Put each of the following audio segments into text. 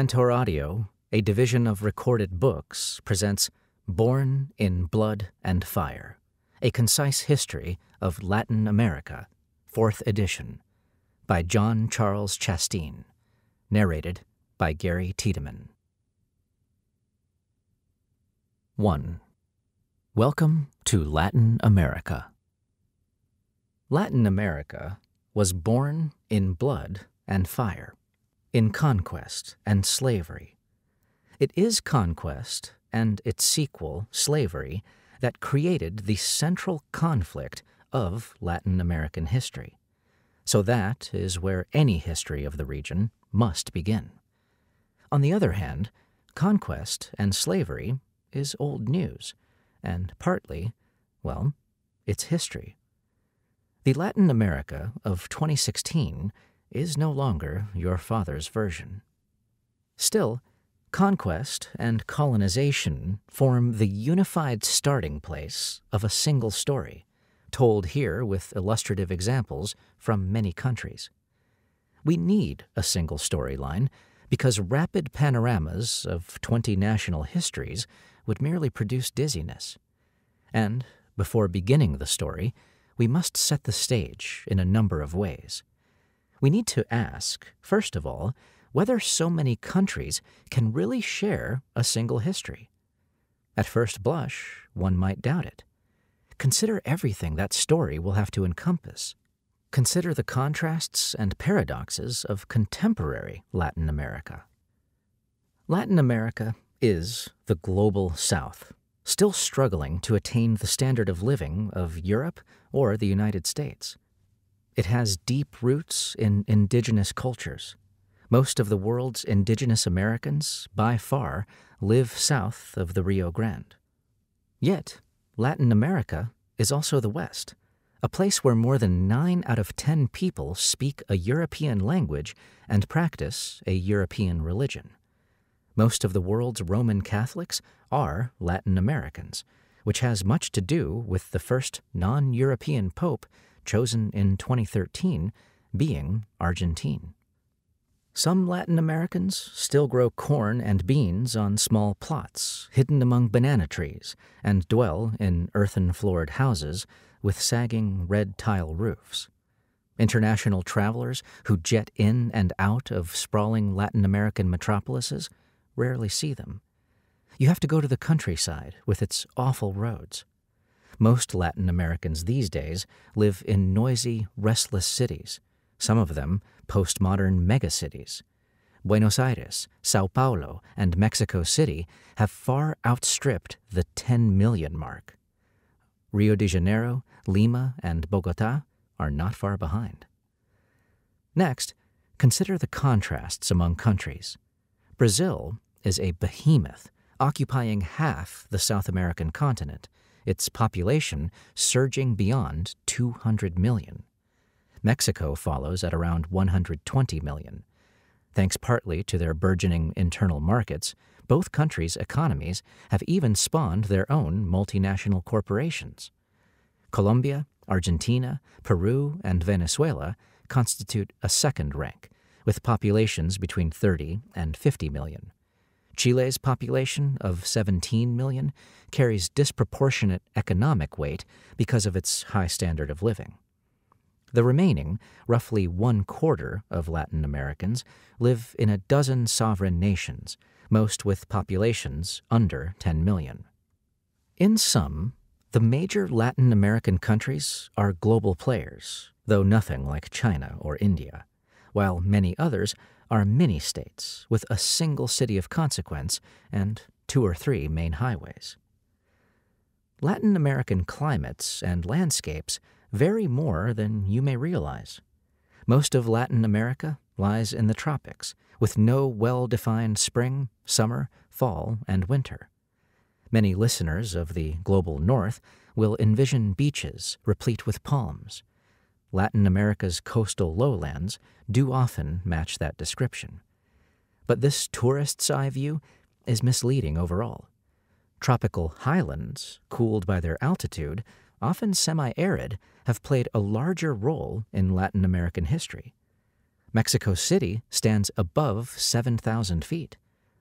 Tantor Audio, a division of recorded books, presents Born in Blood and Fire A Concise History of Latin America, 4th edition, by John Charles Chasteen, narrated by Gary Tiedemann. 1. Welcome to Latin America. Latin America was born in blood and fire, in conquest and slavery. It is conquest and its sequel, slavery, that created the central conflict of Latin American history. So that is where any history of the region must begin. On the other hand, conquest and slavery is old news, and partly, well, it's history. The Latin America of 2016 is no longer your father's version. Still, conquest and colonization form the unified starting place of a single story, told here with illustrative examples from many countries. We need a single storyline because rapid panoramas of 20 national histories would merely produce dizziness. And, before beginning the story, we must set the stage in a number of ways. We need to ask, first of all, whether so many countries can really share a single history. At first blush, one might doubt it. Consider everything that story will have to encompass. Consider the contrasts and paradoxes of contemporary Latin America. Latin America is the global South, still struggling to attain the standard of living of Europe or the United States. It has deep roots in indigenous cultures. Most of the world's indigenous Americans, by far, live south of the Rio Grande. Yet, Latin America is also the West, a place where more than 9 out of 10 people speak a European language and practice a European religion. Most of the world's Roman Catholics are Latin Americans, which has much to do with the first non European pope chosen in 2013 being Argentine. Some Latin Americans still grow corn and beans on small plots hidden among banana trees and dwell in earthen floored houses with sagging red tile roofs. International travelers who jet in and out of sprawling Latin American metropolises rarely see them. You have to go to the countryside with its awful roads. Most Latin Americans these days live in noisy, restless cities, some of them postmodern megacities. Buenos Aires, Sao Paulo, and Mexico City have far outstripped the 10 million mark. Rio de Janeiro, Lima, and Bogota are not far behind. Next, consider the contrasts among countries. Brazil is a behemoth occupying half the South American continent, its population surging beyond 200 million. Mexico follows at around 120 million. Thanks partly to their burgeoning internal markets, both countries' economies have even spawned their own multinational corporations. Colombia, Argentina, Peru, and Venezuela constitute a second rank, with populations between 30 and 50 million. Chile's population of 17 million carries disproportionate economic weight because of its high standard of living. The remaining, roughly one quarter of Latin Americans, live in a dozen sovereign nations, most with populations under 10 million. In sum, the major Latin American countries are global players, though nothing like China or India, while many others are mini states with a single city of consequence and two or three main highways. Latin American climates and landscapes vary more than you may realize. Most of Latin America lies in the tropics, with no well defined spring, summer, fall, and winter. Many listeners of the global north will envision beaches replete with palms, Latin America's coastal lowlands do often match that description. But this tourist's eye view is misleading overall. Tropical highlands, cooled by their altitude, often semi arid, have played a larger role in Latin American history. Mexico City stands above 7,000 feet,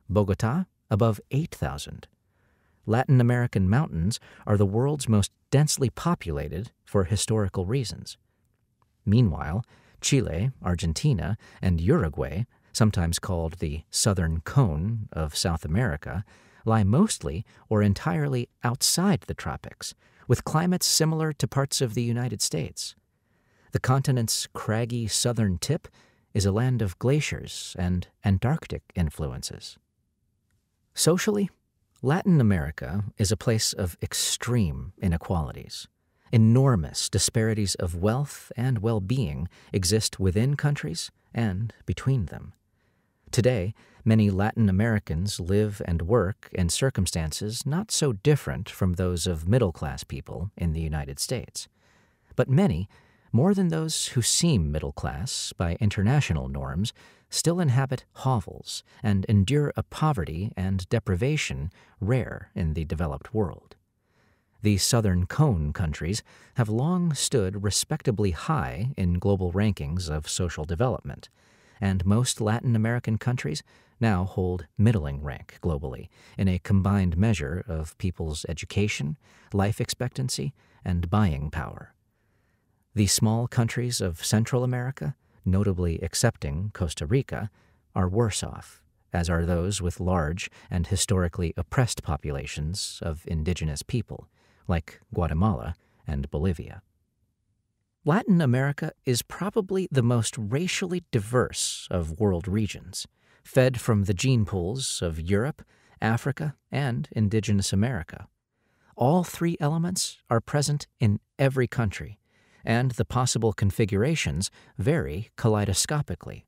Bogota above 8,000. Latin American mountains are the world's most densely populated for historical reasons. Meanwhile, Chile, Argentina, and Uruguay, sometimes called the Southern Cone of South America, lie mostly or entirely outside the tropics, with climates similar to parts of the United States. The continent's craggy southern tip is a land of glaciers and Antarctic influences. Socially, Latin America is a place of extreme inequalities. Enormous disparities of wealth and well being exist within countries and between them. Today, many Latin Americans live and work in circumstances not so different from those of middle class people in the United States. But many, more than those who seem middle class by international norms, still inhabit hovels and endure a poverty and deprivation rare in the developed world. The Southern Cone countries have long stood respectably high in global rankings of social development, and most Latin American countries now hold middling rank globally in a combined measure of people's education, life expectancy, and buying power. The small countries of Central America, notably excepting Costa Rica, are worse off, as are those with large and historically oppressed populations of indigenous people, like Guatemala and Bolivia. Latin America is probably the most racially diverse of world regions, fed from the gene pools of Europe, Africa, and indigenous America. All three elements are present in every country, and the possible configurations vary kaleidoscopically.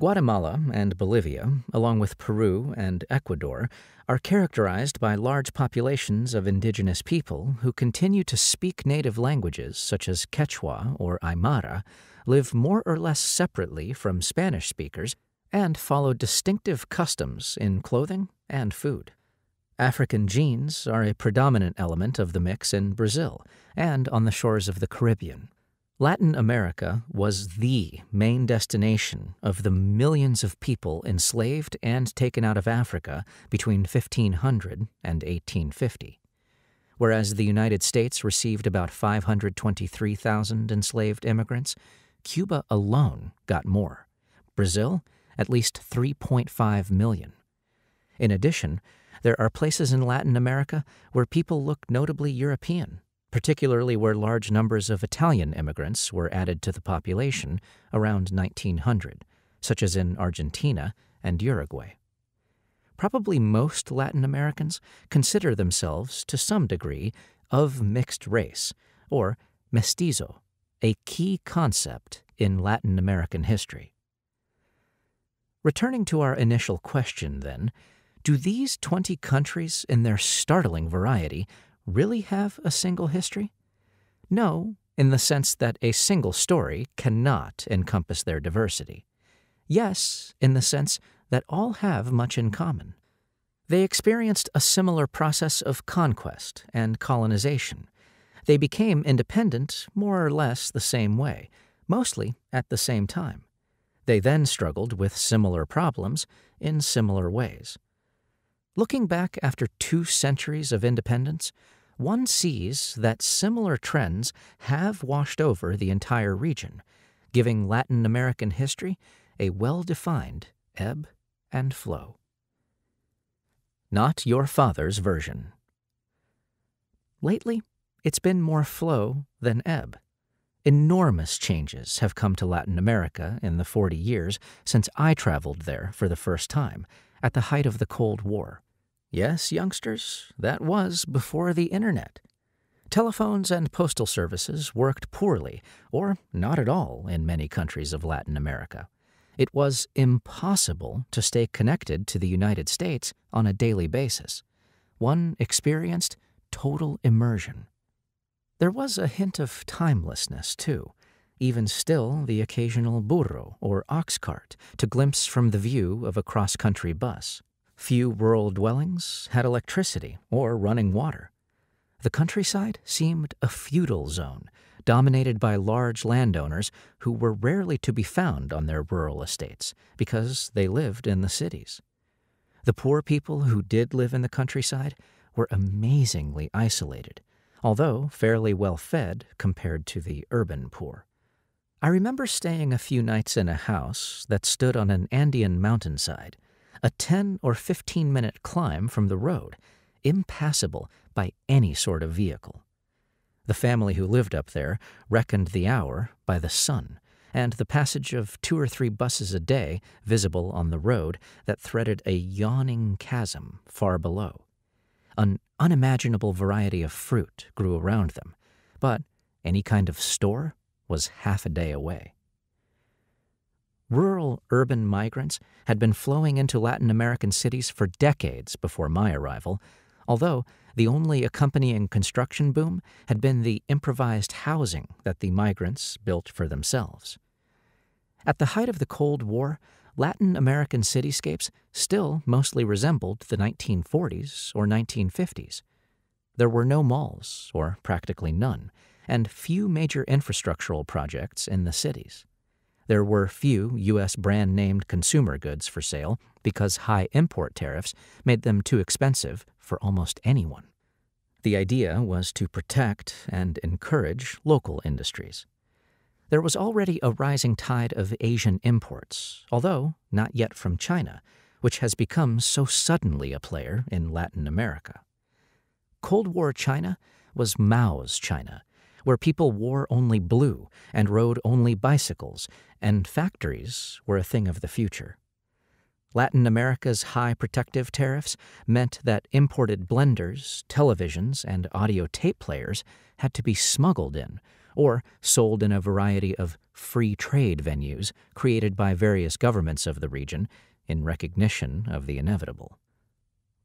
Guatemala and Bolivia, along with Peru and Ecuador, are characterized by large populations of indigenous people who continue to speak native languages such as Quechua or Aymara, live more or less separately from Spanish speakers, and follow distinctive customs in clothing and food. African genes are a predominant element of the mix in Brazil and on the shores of the Caribbean. Latin America was the main destination of the millions of people enslaved and taken out of Africa between 1500 and 1850. Whereas the United States received about 523,000 enslaved immigrants, Cuba alone got more. Brazil, at least 3.5 million. In addition, there are places in Latin America where people look notably European particularly where large numbers of Italian immigrants were added to the population around 1900, such as in Argentina and Uruguay. Probably most Latin Americans consider themselves, to some degree, of mixed race, or mestizo, a key concept in Latin American history. Returning to our initial question, then, do these 20 countries in their startling variety really have a single history? No, in the sense that a single story cannot encompass their diversity. Yes, in the sense that all have much in common. They experienced a similar process of conquest and colonization. They became independent more or less the same way, mostly at the same time. They then struggled with similar problems in similar ways. Looking back after two centuries of independence, one sees that similar trends have washed over the entire region, giving Latin American history a well defined ebb and flow. Not your father's version. Lately, it's been more flow than ebb. Enormous changes have come to Latin America in the 40 years since I traveled there for the first time, at the height of the Cold War. Yes, youngsters, that was before the internet. Telephones and postal services worked poorly, or not at all, in many countries of Latin America. It was impossible to stay connected to the United States on a daily basis. One experienced total immersion. There was a hint of timelessness, too. Even still, the occasional burro or ox cart to glimpse from the view of a cross country bus. Few rural dwellings had electricity or running water. The countryside seemed a feudal zone, dominated by large landowners who were rarely to be found on their rural estates because they lived in the cities. The poor people who did live in the countryside were amazingly isolated, although fairly well fed compared to the urban poor. I remember staying a few nights in a house that stood on an Andean mountainside, a 10 or 15 minute climb from the road, impassable by any sort of vehicle. The family who lived up there reckoned the hour by the sun and the passage of two or three buses a day visible on the road that threaded a yawning chasm far below. An unimaginable variety of fruit grew around them, but any kind of store was half a day away. Rural urban migrants had been flowing into Latin American cities for decades before my arrival, although the only accompanying construction boom had been the improvised housing that the migrants built for themselves. At the height of the Cold War, Latin American cityscapes still mostly resembled the 1940s or 1950s. There were no malls, or practically none, and few major infrastructural projects in the cities. There were few U.S. brand named consumer goods for sale because high import tariffs made them too expensive for almost anyone. The idea was to protect and encourage local industries. There was already a rising tide of Asian imports, although not yet from China, which has become so suddenly a player in Latin America. Cold War China was Mao's China, where people wore only blue and rode only bicycles, and factories were a thing of the future. Latin America's high protective tariffs meant that imported blenders, televisions, and audio tape players had to be smuggled in or sold in a variety of free trade venues created by various governments of the region in recognition of the inevitable.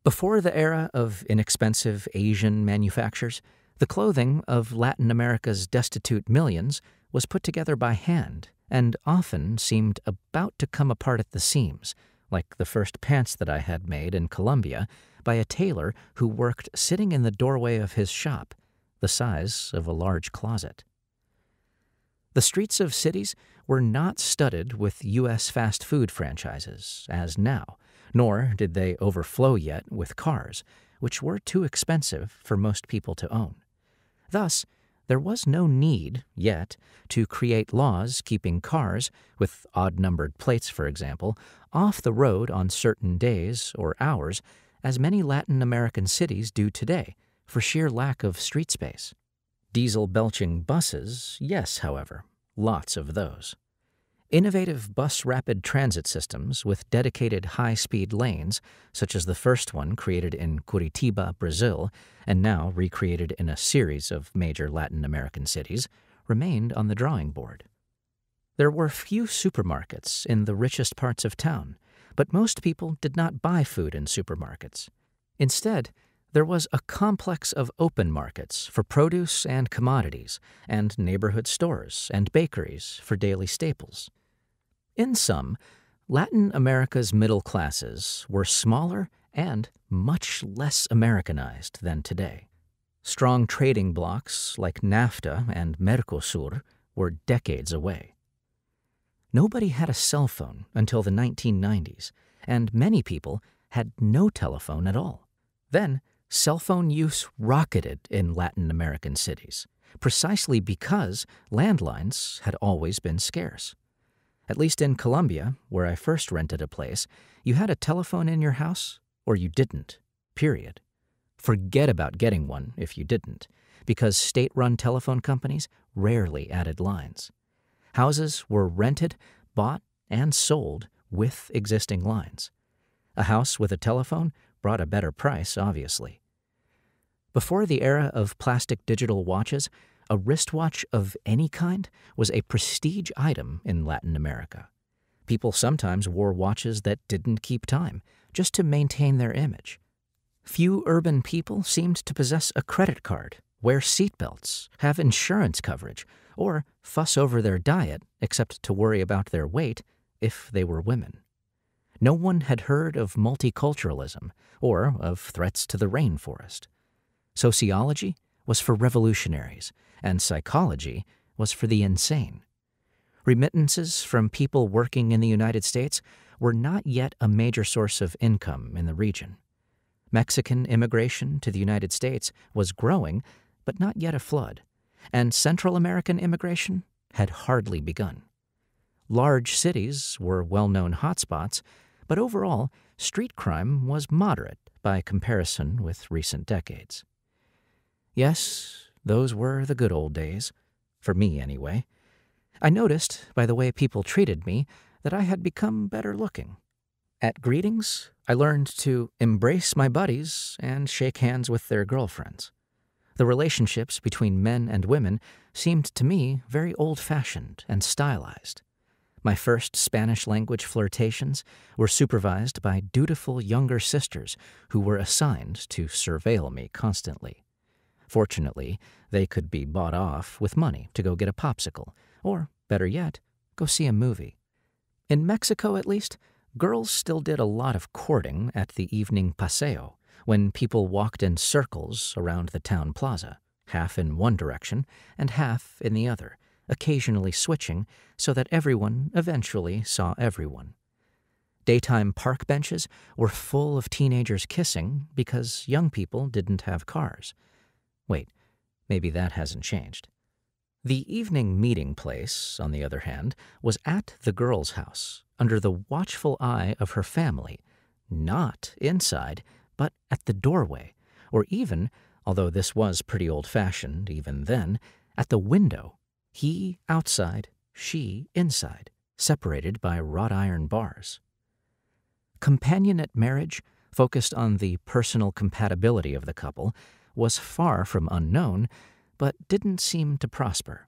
Before the era of inexpensive Asian manufactures, the clothing of Latin America's destitute millions was put together by hand and often seemed about to come apart at the seams like the first pants that I had made in Colombia by a tailor who worked sitting in the doorway of his shop, the size of a large closet. The streets of cities were not studded with U.S. fast food franchises, as now, nor did they overflow yet with cars, which were too expensive for most people to own. Thus, there was no need, yet, to create laws keeping cars, with odd numbered plates for example, off the road on certain days or hours, as many Latin American cities do today, for sheer lack of street space. Diesel belching buses, yes, however, lots of those. Innovative bus rapid transit systems with dedicated high speed lanes, such as the first one created in Curitiba, Brazil, and now recreated in a series of major Latin American cities, remained on the drawing board. There were few supermarkets in the richest parts of town, but most people did not buy food in supermarkets. Instead, there was a complex of open markets for produce and commodities, and neighborhood stores and bakeries for daily staples. In sum, Latin America's middle classes were smaller and much less Americanized than today. Strong trading blocs like NAFTA and Mercosur were decades away. Nobody had a cell phone until the 1990s, and many people had no telephone at all. Then, cell phone use rocketed in Latin American cities, precisely because landlines had always been scarce. At least in Colombia, where I first rented a place, you had a telephone in your house or you didn't, period. Forget about getting one if you didn't, because state run telephone companies rarely added lines. Houses were rented, bought, and sold with existing lines. A house with a telephone brought a better price, obviously. Before the era of plastic digital watches, a wristwatch of any kind was a prestige item in Latin America. People sometimes wore watches that didn't keep time, just to maintain their image. Few urban people seemed to possess a credit card, wear seatbelts, have insurance coverage, or fuss over their diet except to worry about their weight if they were women. No one had heard of multiculturalism or of threats to the rainforest. Sociology was for revolutionaries, and psychology was for the insane. Remittances from people working in the United States were not yet a major source of income in the region. Mexican immigration to the United States was growing, but not yet a flood, and Central American immigration had hardly begun. Large cities were well known hotspots, but overall, street crime was moderate by comparison with recent decades. Yes, those were the good old days, for me anyway. I noticed, by the way people treated me, that I had become better looking. At greetings, I learned to embrace my buddies and shake hands with their girlfriends. The relationships between men and women seemed to me very old fashioned and stylized. My first Spanish language flirtations were supervised by dutiful younger sisters who were assigned to surveil me constantly. Fortunately, they could be bought off with money to go get a popsicle, or, better yet, go see a movie. In Mexico, at least, girls still did a lot of courting at the evening paseo, when people walked in circles around the town plaza, half in one direction and half in the other, occasionally switching so that everyone eventually saw everyone. Daytime park benches were full of teenagers kissing because young people didn't have cars. Wait, maybe that hasn't changed. The evening meeting place, on the other hand, was at the girl's house, under the watchful eye of her family, not inside, but at the doorway, or even, although this was pretty old fashioned even then, at the window, he outside, she inside, separated by wrought iron bars. Companionate marriage, focused on the personal compatibility of the couple, was far from unknown, but didn't seem to prosper.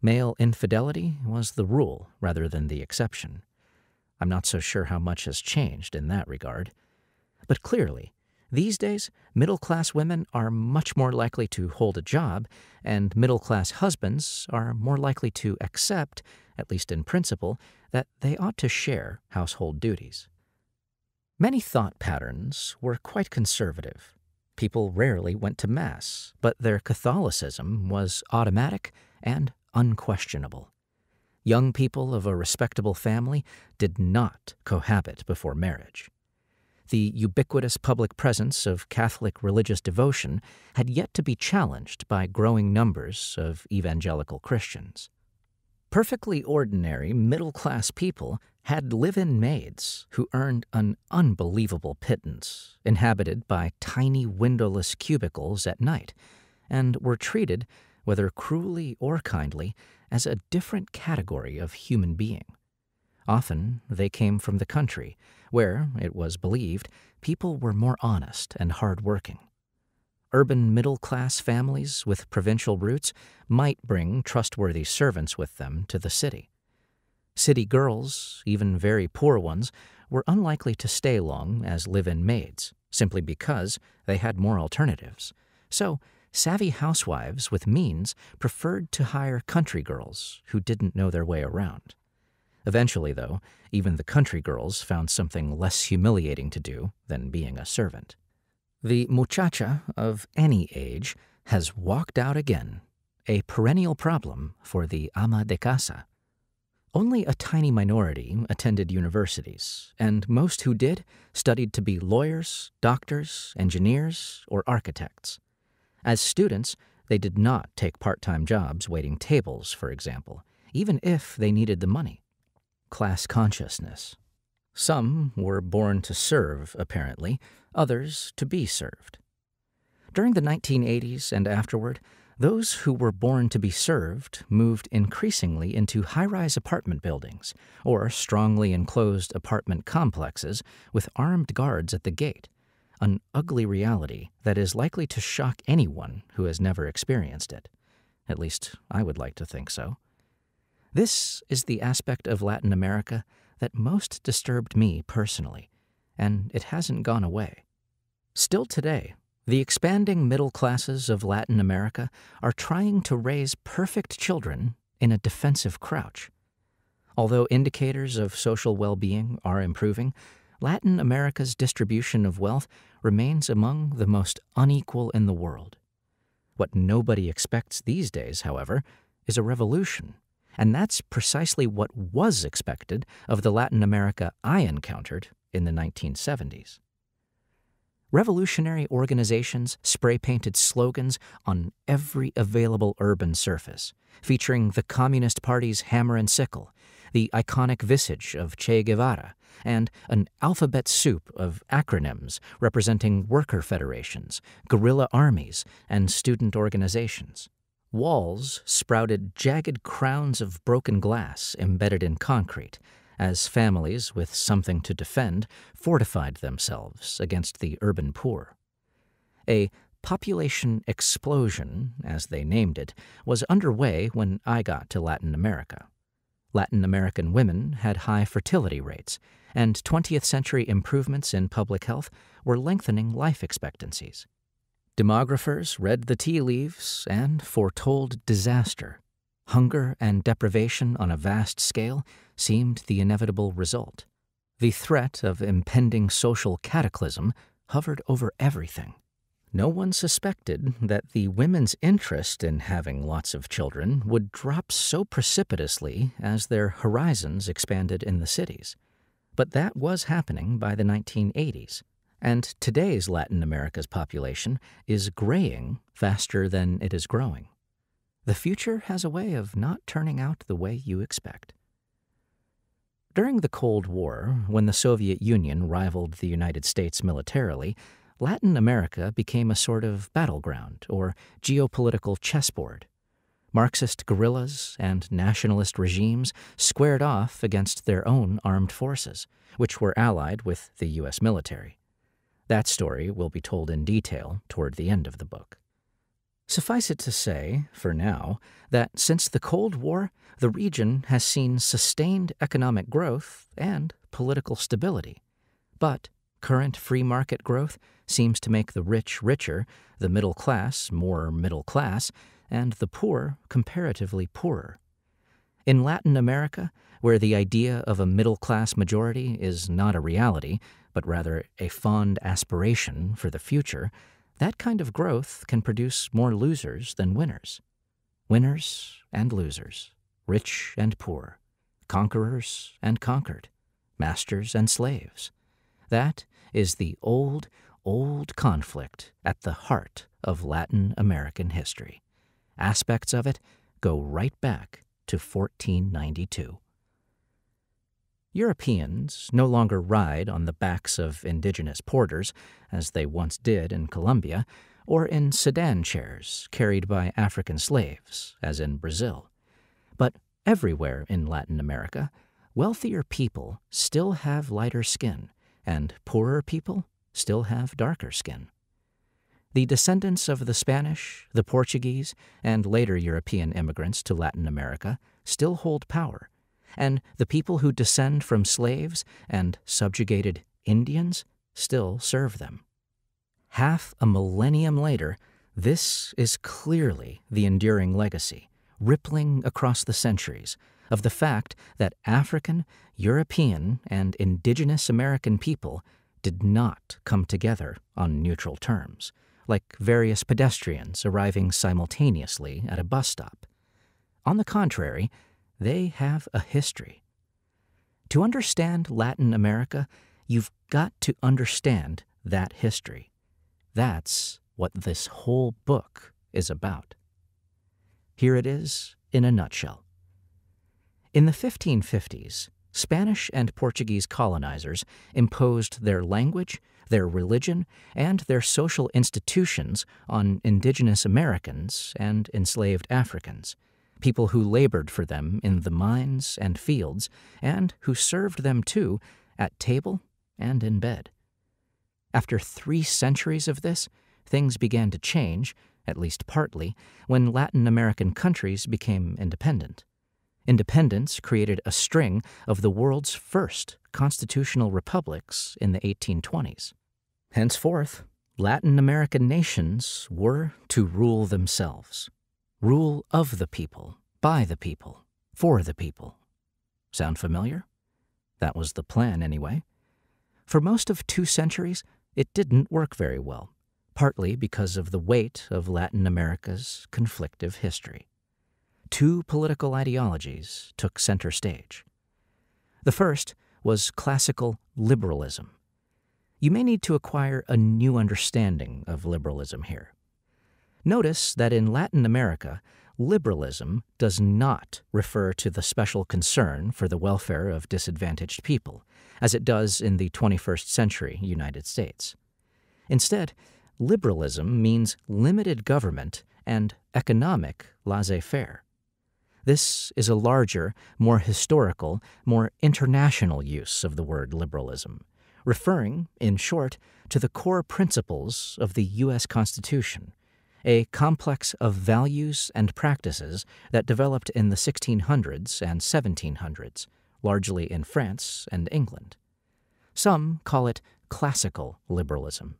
Male infidelity was the rule rather than the exception. I'm not so sure how much has changed in that regard. But clearly, these days, middle class women are much more likely to hold a job, and middle class husbands are more likely to accept, at least in principle, that they ought to share household duties. Many thought patterns were quite conservative. People rarely went to Mass, but their Catholicism was automatic and unquestionable. Young people of a respectable family did not cohabit before marriage the ubiquitous public presence of Catholic religious devotion had yet to be challenged by growing numbers of evangelical Christians. Perfectly ordinary middle class people had live in maids who earned an unbelievable pittance, inhabited by tiny windowless cubicles at night, and were treated, whether cruelly or kindly, as a different category of human being. Often they came from the country, where, it was believed, people were more honest and hard-working. Urban middle-class families with provincial roots might bring trustworthy servants with them to the city. City girls, even very poor ones, were unlikely to stay long as live-in maids, simply because they had more alternatives. So, savvy housewives with means preferred to hire country girls who didn't know their way around. Eventually, though, even the country girls found something less humiliating to do than being a servant. The muchacha of any age has walked out again, a perennial problem for the ama de casa. Only a tiny minority attended universities, and most who did studied to be lawyers, doctors, engineers, or architects. As students, they did not take part time jobs waiting tables, for example, even if they needed the money class consciousness. Some were born to serve, apparently, others to be served. During the 1980s and afterward, those who were born to be served moved increasingly into high rise apartment buildings or strongly enclosed apartment complexes with armed guards at the gate, an ugly reality that is likely to shock anyone who has never experienced it. At least, I would like to think so. This is the aspect of Latin America that most disturbed me personally, and it hasn't gone away. Still today, the expanding middle classes of Latin America are trying to raise perfect children in a defensive crouch. Although indicators of social well being are improving, Latin America's distribution of wealth remains among the most unequal in the world. What nobody expects these days, however, is a revolution. And that's precisely what was expected of the Latin America I encountered in the 1970s. Revolutionary organizations spray painted slogans on every available urban surface, featuring the Communist Party's hammer and sickle, the iconic visage of Che Guevara, and an alphabet soup of acronyms representing worker federations, guerrilla armies, and student organizations. Walls sprouted jagged crowns of broken glass embedded in concrete, as families with something to defend fortified themselves against the urban poor. A population explosion, as they named it, was underway when I got to Latin America. Latin American women had high fertility rates, and 20th century improvements in public health were lengthening life expectancies. Demographers read the tea leaves and foretold disaster Hunger and deprivation on a vast scale seemed the inevitable result. The threat of impending social cataclysm hovered over everything. No one suspected that the women's interest in having lots of children would drop so precipitously as their horizons expanded in the cities. But that was happening by the 1980s, and today's Latin America's population is graying faster than it is growing. The future has a way of not turning out the way you expect. During the Cold War, when the Soviet Union rivaled the United States militarily, Latin America became a sort of battleground or geopolitical chessboard. Marxist guerrillas and nationalist regimes squared off against their own armed forces, which were allied with the U.S. military. That story will be told in detail toward the end of the book. Suffice it to say, for now, that since the Cold War, the region has seen sustained economic growth and political stability. But current free market growth seems to make the rich richer, the middle class more middle class, and the poor comparatively poorer. In Latin America, where the idea of a middle class majority is not a reality, but rather a fond aspiration for the future, that kind of growth can produce more losers than winners. Winners and losers, rich and poor, conquerors and conquered, masters and slaves. That is the old, old conflict at the heart of Latin American history. Aspects of it go right back to 1492. Europeans no longer ride on the backs of indigenous porters, as they once did in Colombia, or in sedan chairs carried by African slaves, as in Brazil. But everywhere in Latin America, wealthier people still have lighter skin, and poorer people still have darker skin. The descendants of the Spanish, the Portuguese, and later European immigrants to Latin America still hold power and the people who descend from slaves and subjugated Indians still serve them. Half a millennium later, this is clearly the enduring legacy, rippling across the centuries, of the fact that African, European, and indigenous American people did not come together on neutral terms, like various pedestrians arriving simultaneously at a bus stop. On the contrary, they have a history. To understand Latin America, you've got to understand that history. That's what this whole book is about. Here it is in a nutshell. In the 1550s, Spanish and Portuguese colonizers imposed their language, their religion, and their social institutions on indigenous Americans and enslaved Africans people who labored for them in the mines and fields, and who served them too at table and in bed. After three centuries of this, things began to change, at least partly, when Latin American countries became independent. Independence created a string of the world's first constitutional republics in the 1820s. Henceforth, Latin American nations were to rule themselves rule of the people, by the people, for the people. Sound familiar? That was the plan, anyway. For most of two centuries, it didn't work very well. partly because of the weight of Latin America's conflictive history. Two political ideologies took center stage. The first was classical liberalism. You may need to acquire a new understanding of liberalism here. Notice that in Latin America, liberalism does not refer to the special concern for the welfare of disadvantaged people, as it does in the 21st century United States. Instead, liberalism means limited government and economic laissez faire. This is a larger, more historical, more international use of the word liberalism, referring, in short, to the core principles of the U.S. Constitution a complex of values and practices that developed in the 1600s and 1700s, largely in France and England. Some call it classical liberalism.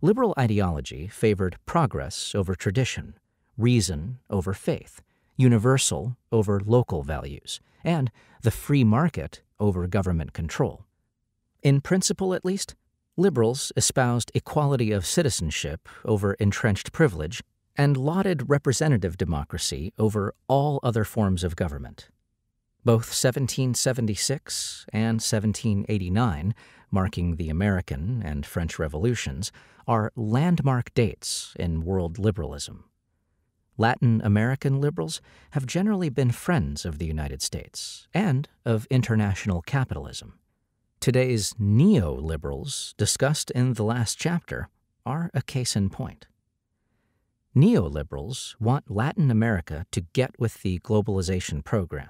Liberal ideology favored progress over tradition, reason over faith, universal over local values, and the free market over government control. In principle, at least, Liberals espoused equality of citizenship over entrenched privilege and lauded representative democracy over all other forms of government. Both 1776 and 1789, marking the American and French revolutions, are landmark dates in world liberalism. Latin American liberals have generally been friends of the United States and of international capitalism. Today's neoliberals, discussed in the last chapter, are a case in point. Neoliberals want Latin America to get with the globalization program.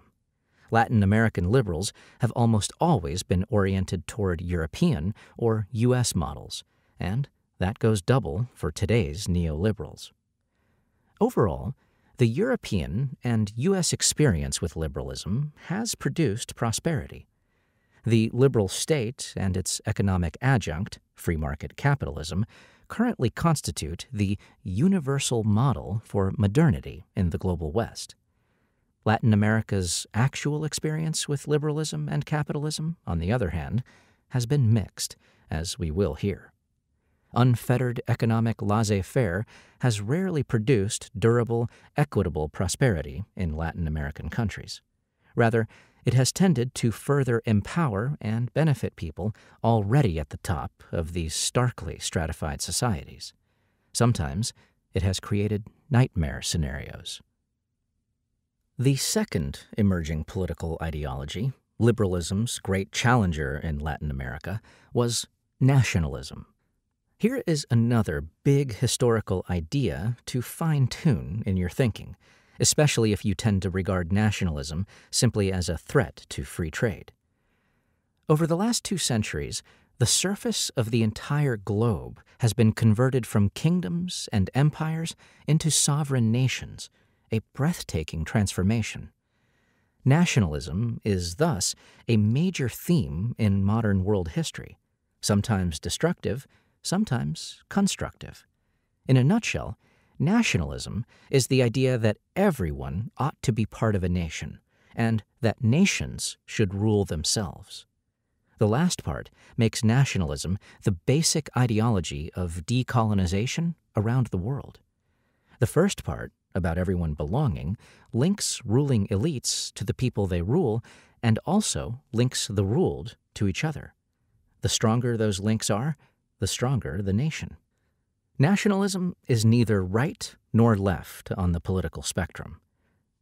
Latin American liberals have almost always been oriented toward European or U.S. models, and that goes double for today's neoliberals. Overall, the European and U.S. experience with liberalism has produced prosperity. The liberal state and its economic adjunct, free market capitalism, currently constitute the universal model for modernity in the global West. Latin America's actual experience with liberalism and capitalism, on the other hand, has been mixed, as we will hear. Unfettered economic laissez faire has rarely produced durable, equitable prosperity in Latin American countries. Rather, it has tended to further empower and benefit people already at the top of these starkly stratified societies. Sometimes it has created nightmare scenarios. The second emerging political ideology, liberalism's great challenger in Latin America, was nationalism. Here is another big historical idea to fine tune in your thinking especially if you tend to regard nationalism simply as a threat to free trade. Over the last two centuries, the surface of the entire globe has been converted from kingdoms and empires into sovereign nations, a breathtaking transformation. Nationalism is thus a major theme in modern world history, sometimes destructive, sometimes constructive. In a nutshell, Nationalism is the idea that everyone ought to be part of a nation, and that nations should rule themselves. The last part makes nationalism the basic ideology of decolonization around the world. The first part, about everyone belonging, links ruling elites to the people they rule and also links the ruled to each other. The stronger those links are, the stronger the nation. Nationalism is neither right nor left on the political spectrum.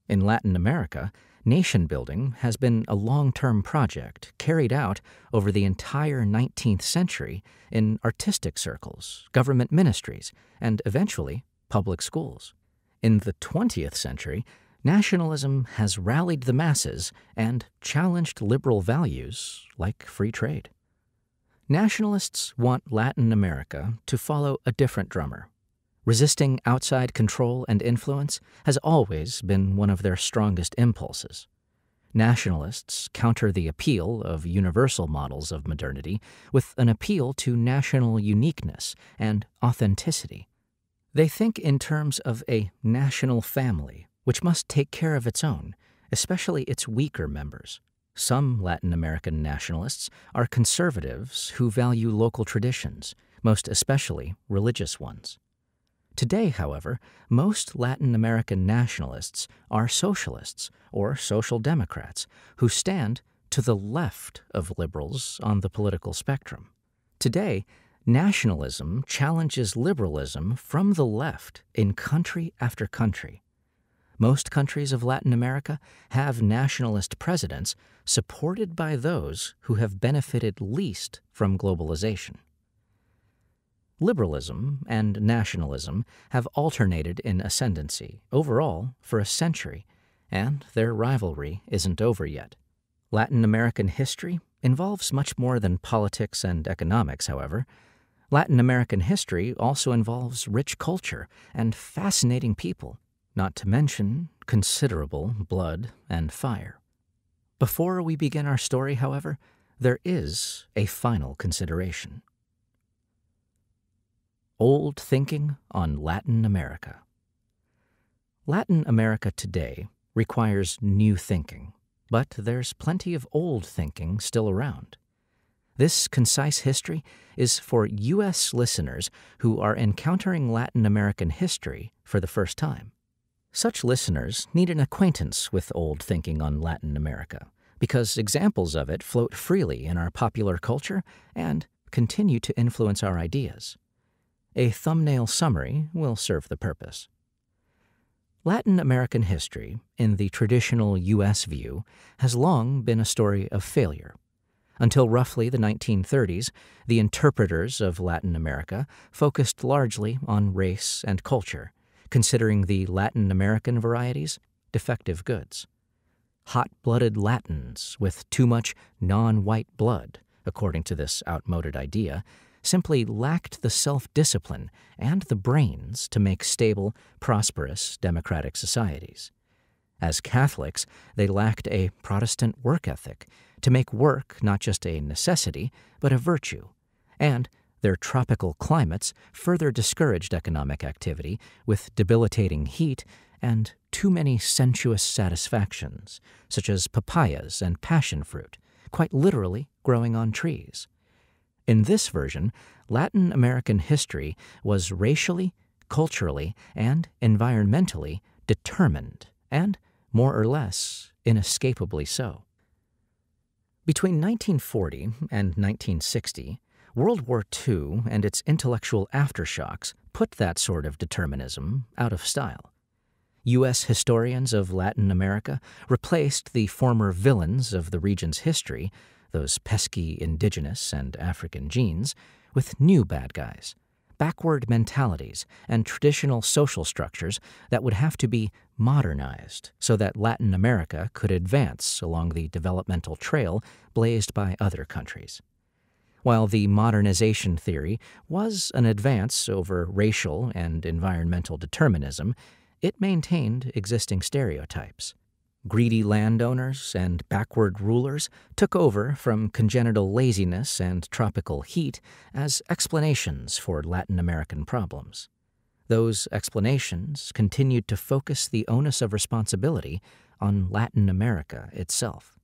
In Latin America, nation building has been a long term project carried out over the entire 19th century in artistic circles, government ministries, and eventually public schools. In the 20th century, nationalism has rallied the masses and challenged liberal values like free trade. Nationalists want Latin America to follow a different drummer. Resisting outside control and influence has always been one of their strongest impulses. Nationalists counter the appeal of universal models of modernity with an appeal to national uniqueness and authenticity. They think in terms of a national family which must take care of its own, especially its weaker members. Some Latin American nationalists are conservatives who value local traditions, most especially religious ones. Today, however, most Latin American nationalists are socialists or social democrats who stand to the left of liberals on the political spectrum. Today, nationalism challenges liberalism from the left in country after country. Most countries of Latin America have nationalist presidents supported by those who have benefited least from globalization. Liberalism and nationalism have alternated in ascendancy overall for a century, and their rivalry isn't over yet. Latin American history involves much more than politics and economics, however. Latin American history also involves rich culture and fascinating people, not to mention considerable blood and fire. Before we begin our story, however, there is a final consideration. Old Thinking on Latin America. Latin America today requires new thinking, but there's plenty of old thinking still around. This concise history is for U.S. listeners who are encountering Latin American history for the first time. Such listeners need an acquaintance with old thinking on Latin America because examples of it float freely in our popular culture and continue to influence our ideas. A thumbnail summary will serve the purpose. Latin American history, in the traditional U.S. view, has long been a story of failure. Until roughly the 1930s, the interpreters of Latin America focused largely on race and culture, considering the Latin American varieties defective goods. Hot blooded Latins with too much non white blood, according to this outmoded idea, simply lacked the self discipline and the brains to make stable, prosperous, democratic societies. As Catholics, they lacked a Protestant work ethic to make work not just a necessity, but a virtue. And their tropical climates further discouraged economic activity with debilitating heat and too many sensuous satisfactions, such as papayas and passion fruit, quite literally growing on trees. In this version, Latin American history was racially, culturally, and environmentally determined, and, more or less, inescapably so. Between 1940 and 1960, World War II and its intellectual aftershocks put that sort of determinism out of style. U.S. historians of Latin America replaced the former villains of the region's history those pesky indigenous and African genes, with new bad guys, backward mentalities, and traditional social structures that would have to be modernized so that Latin America could advance along the developmental trail blazed by other countries. While the modernization theory was an advance over racial and environmental determinism, it maintained existing stereotypes. Greedy landowners and backward rulers took over from congenital laziness and tropical heat as explanations for Latin American problems. Those explanations continued to focus the onus of responsibility on Latin America itself.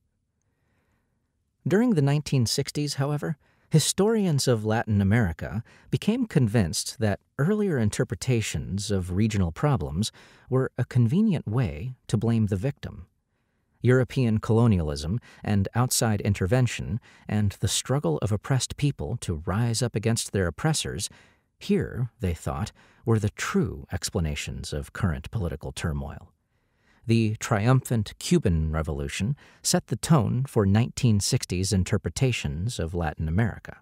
During the 1960s, however, historians of Latin America became convinced that earlier interpretations of regional problems were a convenient way to blame the victim. European colonialism and outside intervention and the struggle of oppressed people to rise up against their oppressors, here, they thought, were the true explanations of current political turmoil. The triumphant Cuban Revolution set the tone for 1960s interpretations of Latin America.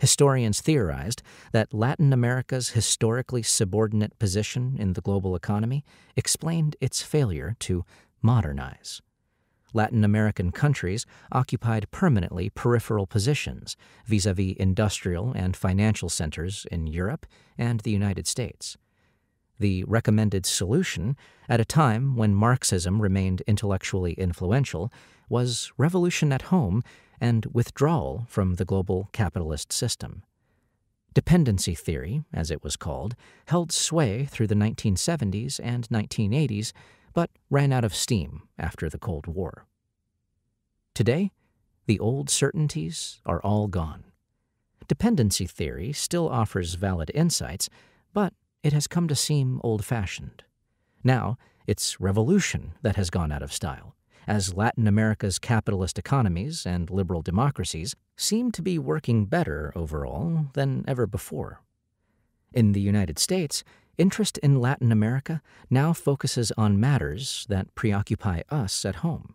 Historians theorized that Latin America's historically subordinate position in the global economy explained its failure to modernize. Latin American countries occupied permanently peripheral positions vis a vis industrial and financial centers in Europe and the United States. The recommended solution, at a time when Marxism remained intellectually influential, was revolution at home and withdrawal from the global capitalist system. Dependency theory, as it was called, held sway through the 1970s and 1980s, but ran out of steam after the Cold War. Today, the old certainties are all gone. Dependency theory still offers valid insights, but it has come to seem old fashioned. Now, it's revolution that has gone out of style, as Latin America's capitalist economies and liberal democracies seem to be working better overall than ever before. In the United States, interest in Latin America now focuses on matters that preoccupy us at home.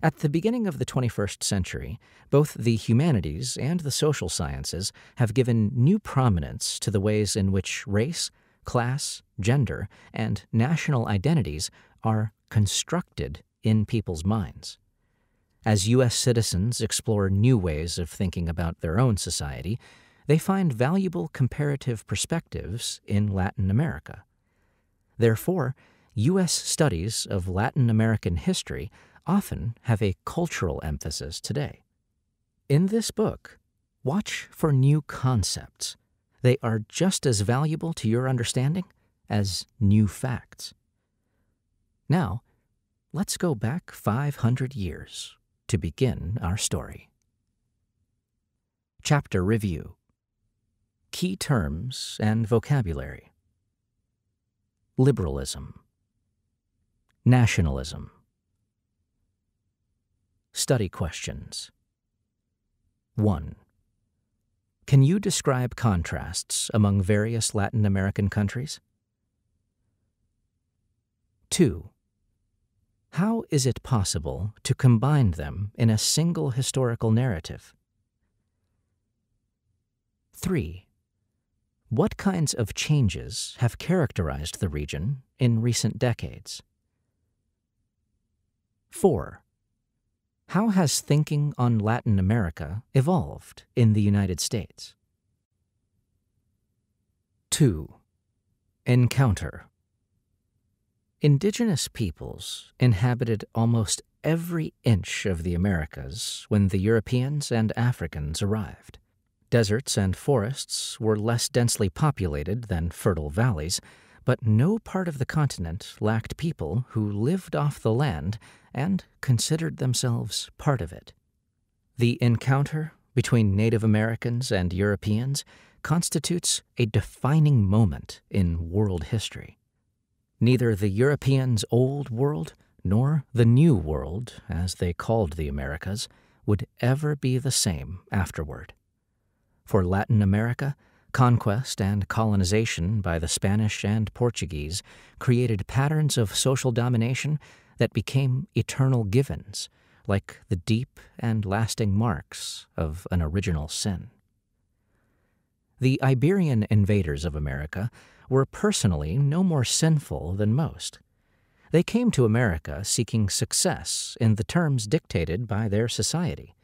At the beginning of the 21st century, both the humanities and the social sciences have given new prominence to the ways in which race, class, gender, and national identities are constructed in people's minds. As U.S. citizens explore new ways of thinking about their own society, they find valuable comparative perspectives in Latin America. Therefore, U.S. studies of Latin American history often have a cultural emphasis today. In this book, watch for new concepts. They are just as valuable to your understanding as new facts. Now, let's go back 500 years to begin our story. Chapter Review Key Terms and Vocabulary Liberalism Nationalism Study questions. 1. Can you describe contrasts among various Latin American countries? 2. How is it possible to combine them in a single historical narrative? 3. What kinds of changes have characterized the region in recent decades? 4. How has thinking on Latin America evolved in the United States? 2. Encounter Indigenous peoples inhabited almost every inch of the Americas when the Europeans and Africans arrived. Deserts and forests were less densely populated than fertile valleys, but no part of the continent lacked people who lived off the land and considered themselves part of it. The encounter between Native Americans and Europeans constitutes a defining moment in world history. Neither the Europeans' Old World nor the New World, as they called the Americas, would ever be the same afterward. For Latin America, Conquest and colonization by the Spanish and Portuguese created patterns of social domination that became eternal givens, like the deep and lasting marks of an original sin. The Iberian invaders of America were personally no more sinful than most. They came to America seeking success in the terms dictated by their society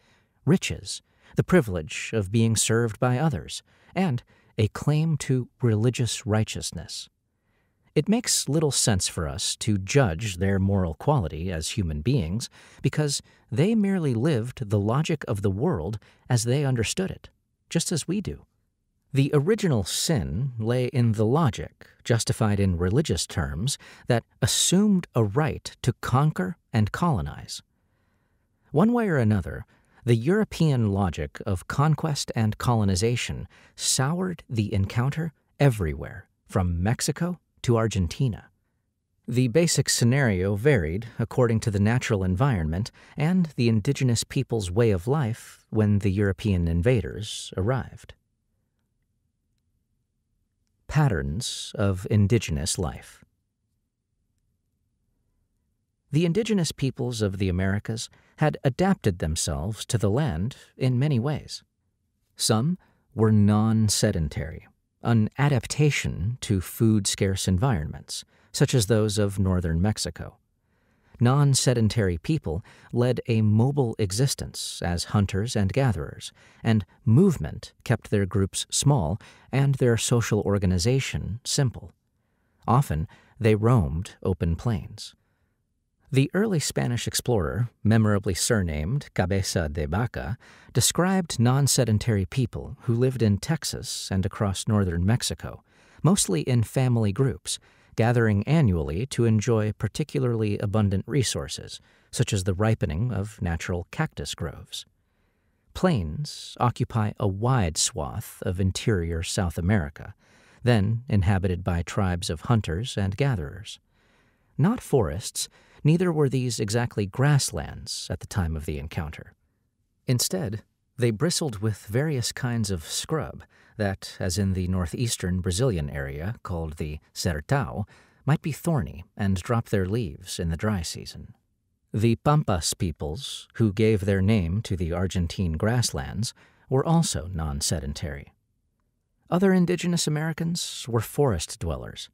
riches, the privilege of being served by others, and a claim to religious righteousness. It makes little sense for us to judge their moral quality as human beings because they merely lived the logic of the world as they understood it, just as we do. The original sin lay in the logic, justified in religious terms, that assumed a right to conquer and colonize. One way or another, the European logic of conquest and colonization soured the encounter everywhere, from Mexico to Argentina. The basic scenario varied according to the natural environment and the indigenous people's way of life when the European invaders arrived. Patterns of Indigenous Life The indigenous peoples of the Americas had adapted themselves to the land in many ways. Some were non sedentary, an adaptation to food scarce environments, such as those of northern Mexico. Non sedentary people led a mobile existence as hunters and gatherers, and movement kept their groups small and their social organization simple. Often they roamed open plains. The early Spanish explorer, memorably surnamed Cabeza de Vaca, described non sedentary people who lived in Texas and across northern Mexico, mostly in family groups, gathering annually to enjoy particularly abundant resources, such as the ripening of natural cactus groves. Plains occupy a wide swath of interior South America, then inhabited by tribes of hunters and gatherers. Not forests, neither were these exactly grasslands at the time of the encounter. Instead, they bristled with various kinds of scrub that, as in the northeastern Brazilian area called the Sertão, might be thorny and drop their leaves in the dry season. The Pampas peoples, who gave their name to the Argentine grasslands, were also non sedentary. Other indigenous Americans were forest dwellers.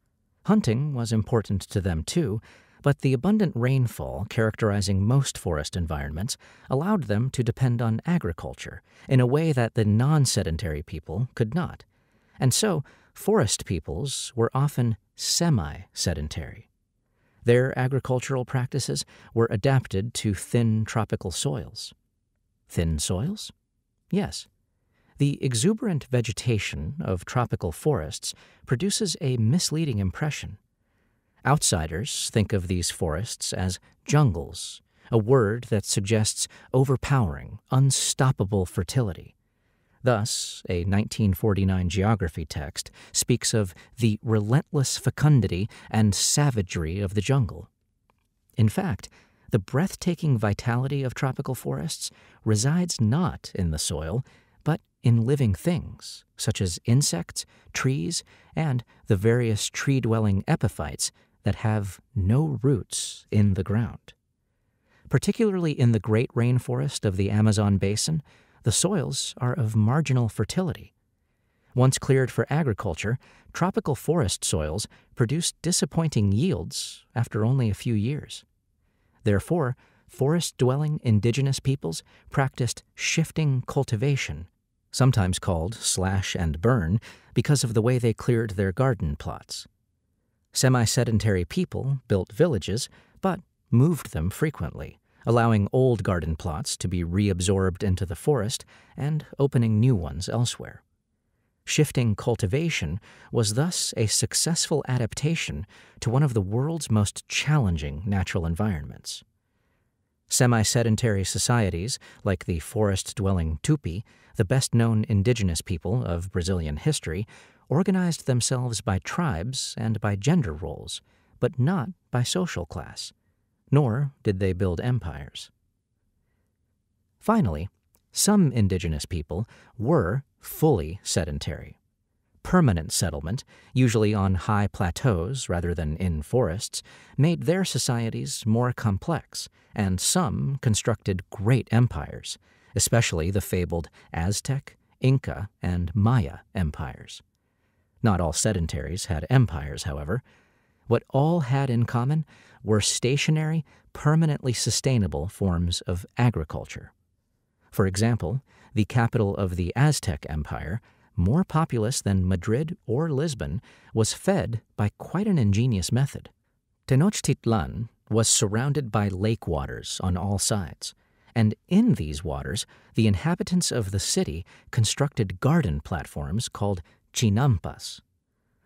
Hunting was important to them too, but the abundant rainfall characterizing most forest environments allowed them to depend on agriculture in a way that the non sedentary people could not. And so, forest peoples were often semi sedentary. Their agricultural practices were adapted to thin tropical soils. Thin soils? Yes. The exuberant vegetation of tropical forests produces a misleading impression. Outsiders think of these forests as jungles, a word that suggests overpowering, unstoppable fertility. Thus, a 1949 geography text speaks of the relentless fecundity and savagery of the jungle. In fact, the breathtaking vitality of tropical forests resides not in the soil, in living things, such as insects, trees, and the various tree dwelling epiphytes that have no roots in the ground. Particularly in the great rainforest of the Amazon basin, the soils are of marginal fertility. Once cleared for agriculture, tropical forest soils produce disappointing yields after only a few years. Therefore, forest dwelling indigenous peoples practiced shifting cultivation, sometimes called slash and burn because of the way they cleared their garden plots. Semi sedentary people built villages, but moved them frequently, allowing old garden plots to be reabsorbed into the forest and opening new ones elsewhere. Shifting cultivation was thus a successful adaptation to one of the world's most challenging natural environments. Semi sedentary societies, like the forest dwelling Tupi, the best known indigenous people of Brazilian history, organized themselves by tribes and by gender roles, but not by social class. Nor did they build empires. Finally, some indigenous people were fully sedentary. Permanent settlement, usually on high plateaus rather than in forests, made their societies more complex, and some constructed great empires, especially the fabled Aztec, Inca, and Maya empires. Not all sedentaries had empires, however. What all had in common were stationary, permanently sustainable forms of agriculture. For example, the capital of the Aztec Empire, more populous than Madrid or Lisbon, was fed by quite an ingenious method. Tenochtitlan was surrounded by lake waters on all sides, and in these waters the inhabitants of the city constructed garden platforms called chinampas.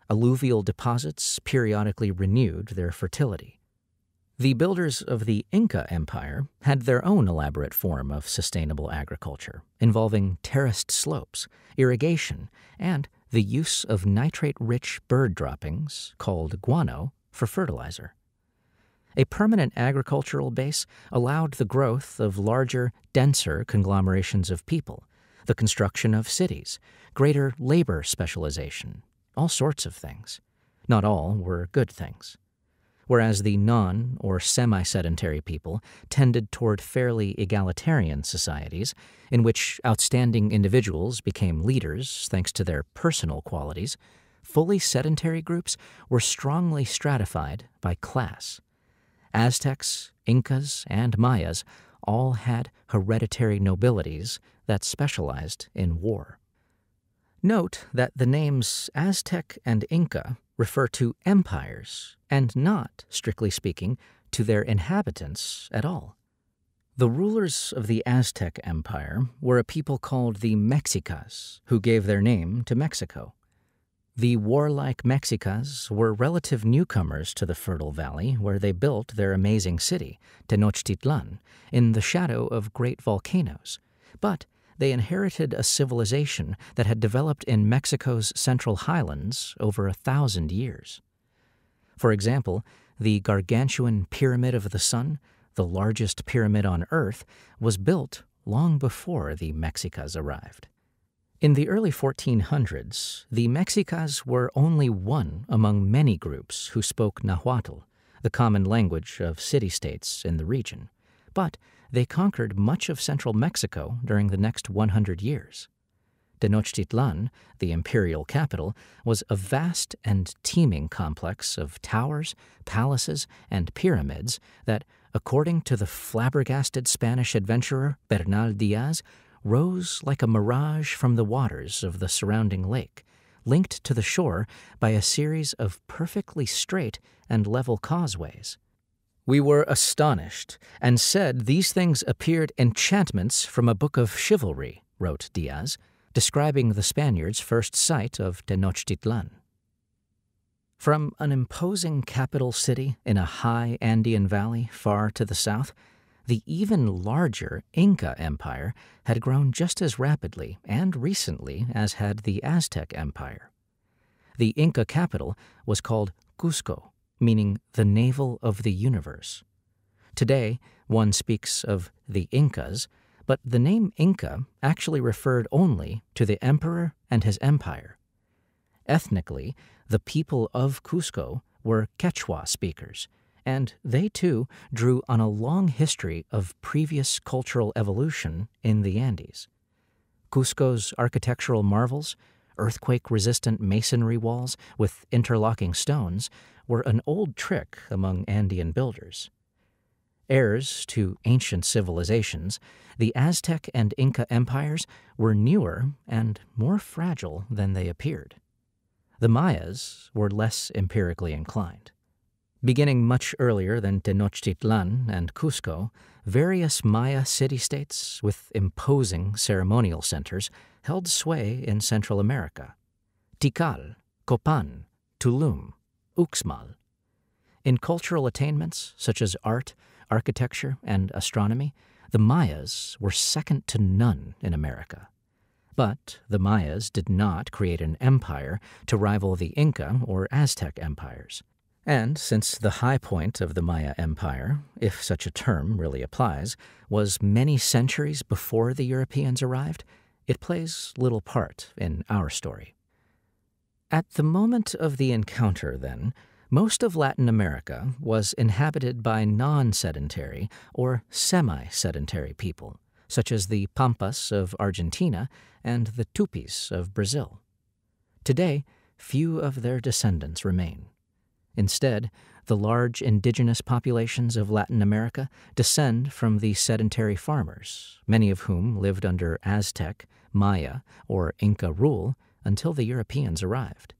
Alluvial deposits periodically renewed their fertility. The builders of the Inca Empire had their own elaborate form of sustainable agriculture, involving terraced slopes, irrigation, and the use of nitrate rich bird droppings, called guano, for fertilizer. A permanent agricultural base allowed the growth of larger, denser conglomerations of people, the construction of cities, greater labor specialization, all sorts of things. Not all were good things. Whereas the non or semi sedentary people tended toward fairly egalitarian societies, in which outstanding individuals became leaders thanks to their personal qualities, fully sedentary groups were strongly stratified by class. Aztecs, Incas, and Mayas all had hereditary nobilities that specialized in war. Note that the names Aztec and Inca refer to empires and not, strictly speaking, to their inhabitants at all. The rulers of the Aztec Empire were a people called the Mexicas, who gave their name to Mexico. The warlike Mexicas were relative newcomers to the fertile valley where they built their amazing city, Tenochtitlan, in the shadow of great volcanoes, but they inherited a civilization that had developed in Mexico's central highlands over a thousand years. For example, the gargantuan Pyramid of the Sun, the largest pyramid on Earth, was built long before the Mexicas arrived. In the early 1400s, the Mexicas were only one among many groups who spoke Nahuatl, the common language of city states in the region. But they conquered much of central Mexico during the next 100 years. Tenochtitlan, the imperial capital, was a vast and teeming complex of towers, palaces, and pyramids that, according to the flabbergasted Spanish adventurer Bernal Diaz, rose like a mirage from the waters of the surrounding lake, linked to the shore by a series of perfectly straight and level causeways. We were astonished, and said these things appeared enchantments from a book of chivalry, wrote Diaz, describing the Spaniards' first sight of Tenochtitlan. From an imposing capital city in a high Andean valley far to the south, the even larger Inca Empire had grown just as rapidly and recently as had the Aztec Empire. The Inca capital was called Cusco, meaning the navel of the universe. Today, one speaks of the Incas, but the name Inca actually referred only to the emperor and his empire. Ethnically, the people of Cusco were Quechua speakers, and they too drew on a long history of previous cultural evolution in the Andes. Cusco's architectural marvels, earthquake resistant masonry walls with interlocking stones, were an old trick among Andean builders. Heirs to ancient civilizations, the Aztec and Inca empires were newer and more fragile than they appeared. The Mayas were less empirically inclined. Beginning much earlier than Tenochtitlan and Cusco, various Maya city states with imposing ceremonial centers held sway in Central America. Tikal, Copan, Tulum, Uxmal. In cultural attainments such as art, architecture, and astronomy, the Mayas were second to none in America. But the Mayas did not create an empire to rival the Inca or Aztec empires. And since the high point of the Maya Empire, if such a term really applies, was many centuries before the Europeans arrived, it plays little part in our story. At the moment of the encounter, then, most of Latin America was inhabited by non sedentary or semi sedentary people, such as the Pampas of Argentina and the Tupis of Brazil. Today, few of their descendants remain. Instead, the large indigenous populations of Latin America descend from the sedentary farmers, many of whom lived under Aztec, Maya, or Inca rule until the Europeans arrived.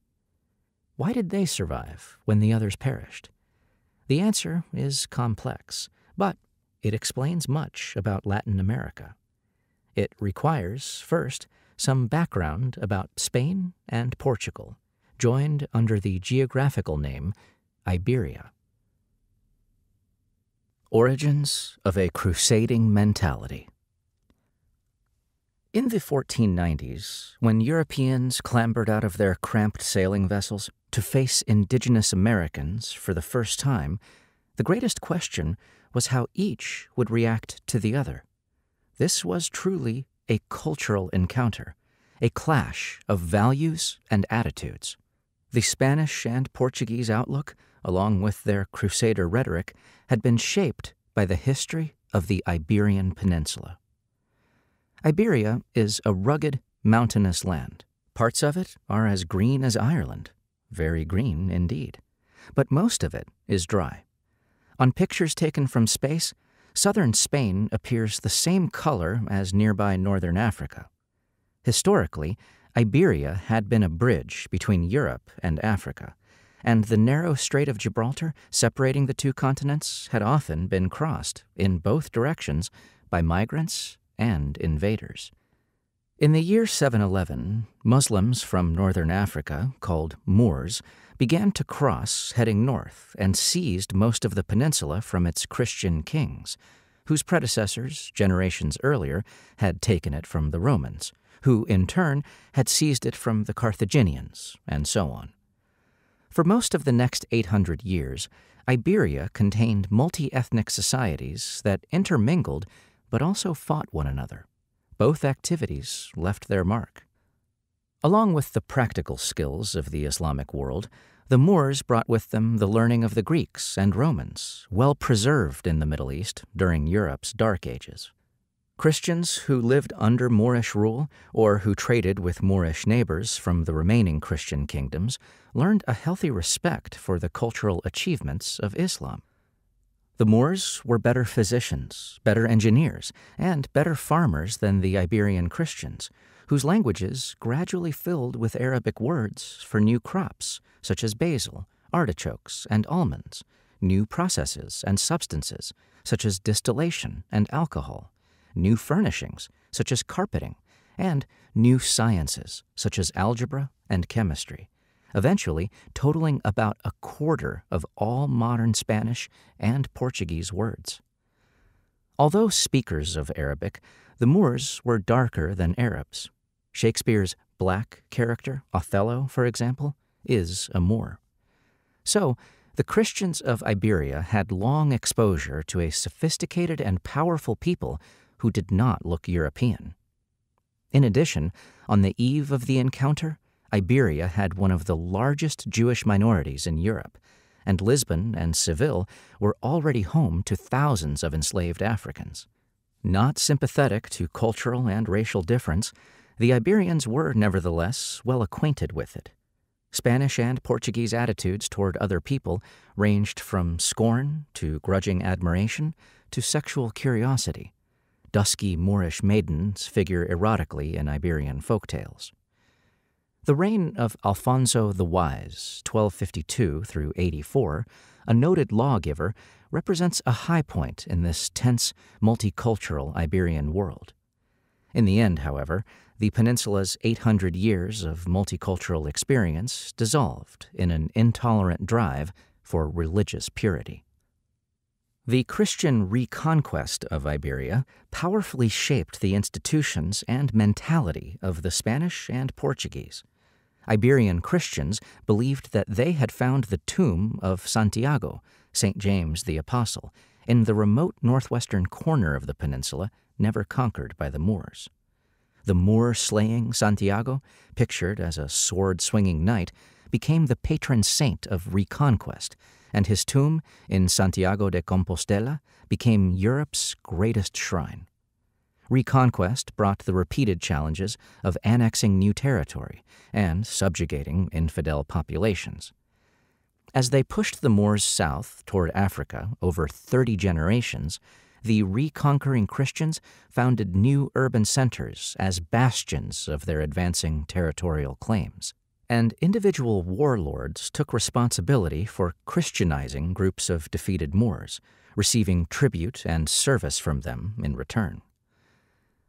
Why did they survive when the others perished? The answer is complex, but it explains much about Latin America. It requires, first, some background about Spain and Portugal, joined under the geographical name Iberia. Origins of a Crusading Mentality in the 1490s, when Europeans clambered out of their cramped sailing vessels to face indigenous Americans for the first time, the greatest question was how each would react to the other. This was truly a cultural encounter, a clash of values and attitudes. The Spanish and Portuguese outlook, along with their Crusader rhetoric, had been shaped by the history of the Iberian Peninsula. Iberia is a rugged, mountainous land. Parts of it are as green as Ireland, very green indeed, but most of it is dry. On pictures taken from space, southern Spain appears the same color as nearby northern Africa. Historically, Iberia had been a bridge between Europe and Africa, and the narrow Strait of Gibraltar separating the two continents had often been crossed, in both directions, by migrants and invaders. In the year 711, Muslims from northern Africa, called Moors, began to cross heading north and seized most of the peninsula from its Christian kings, whose predecessors, generations earlier, had taken it from the Romans, who, in turn, had seized it from the Carthaginians, and so on. For most of the next 800 years, Iberia contained multi ethnic societies that intermingled but also fought one another. Both activities left their mark. Along with the practical skills of the Islamic world, the Moors brought with them the learning of the Greeks and Romans, well preserved in the Middle East during Europe's Dark Ages. Christians who lived under Moorish rule or who traded with Moorish neighbors from the remaining Christian kingdoms learned a healthy respect for the cultural achievements of Islam. The Moors were better physicians, better engineers, and better farmers than the Iberian Christians, whose languages gradually filled with Arabic words for new crops such as basil, artichokes, and almonds, new processes and substances such as distillation and alcohol new furnishings, such as carpeting, and new sciences, such as algebra and chemistry, eventually totaling about a quarter of all modern Spanish and Portuguese words. Although speakers of Arabic, the Moors were darker than Arabs. Shakespeare's black character, Othello, for example, is a Moor. So, the Christians of Iberia had long exposure to a sophisticated and powerful people who did not look European. In addition, on the eve of the encounter, Iberia had one of the largest Jewish minorities in Europe, and Lisbon and Seville were already home to thousands of enslaved Africans. Not sympathetic to cultural and racial difference, the Iberians were nevertheless well acquainted with it. Spanish and Portuguese attitudes toward other people ranged from scorn to grudging admiration to sexual curiosity dusky Moorish maidens figure erotically in Iberian folk tales. The reign of Alfonso the Wise, 1252 through 84, a noted lawgiver, represents a high point in this tense, multicultural Iberian world. In the end, however, the peninsula's 800 years of multicultural experience dissolved in an intolerant drive for religious purity. The Christian reconquest of Iberia powerfully shaped the institutions and mentality of the Spanish and Portuguese. Iberian Christians believed that they had found the tomb of Santiago, St. James the Apostle, in the remote northwestern corner of the peninsula never conquered by the Moors. The Moor slaying Santiago, pictured as a sword swinging knight, became the patron saint of reconquest and his tomb in Santiago de Compostela became Europe's greatest shrine. Reconquest brought the repeated challenges of annexing new territory and subjugating infidel populations. As they pushed the Moors south toward Africa over 30 generations, the reconquering Christians founded new urban centers as bastions of their advancing territorial claims and individual warlords took responsibility for Christianizing groups of defeated Moors, receiving tribute and service from them in return.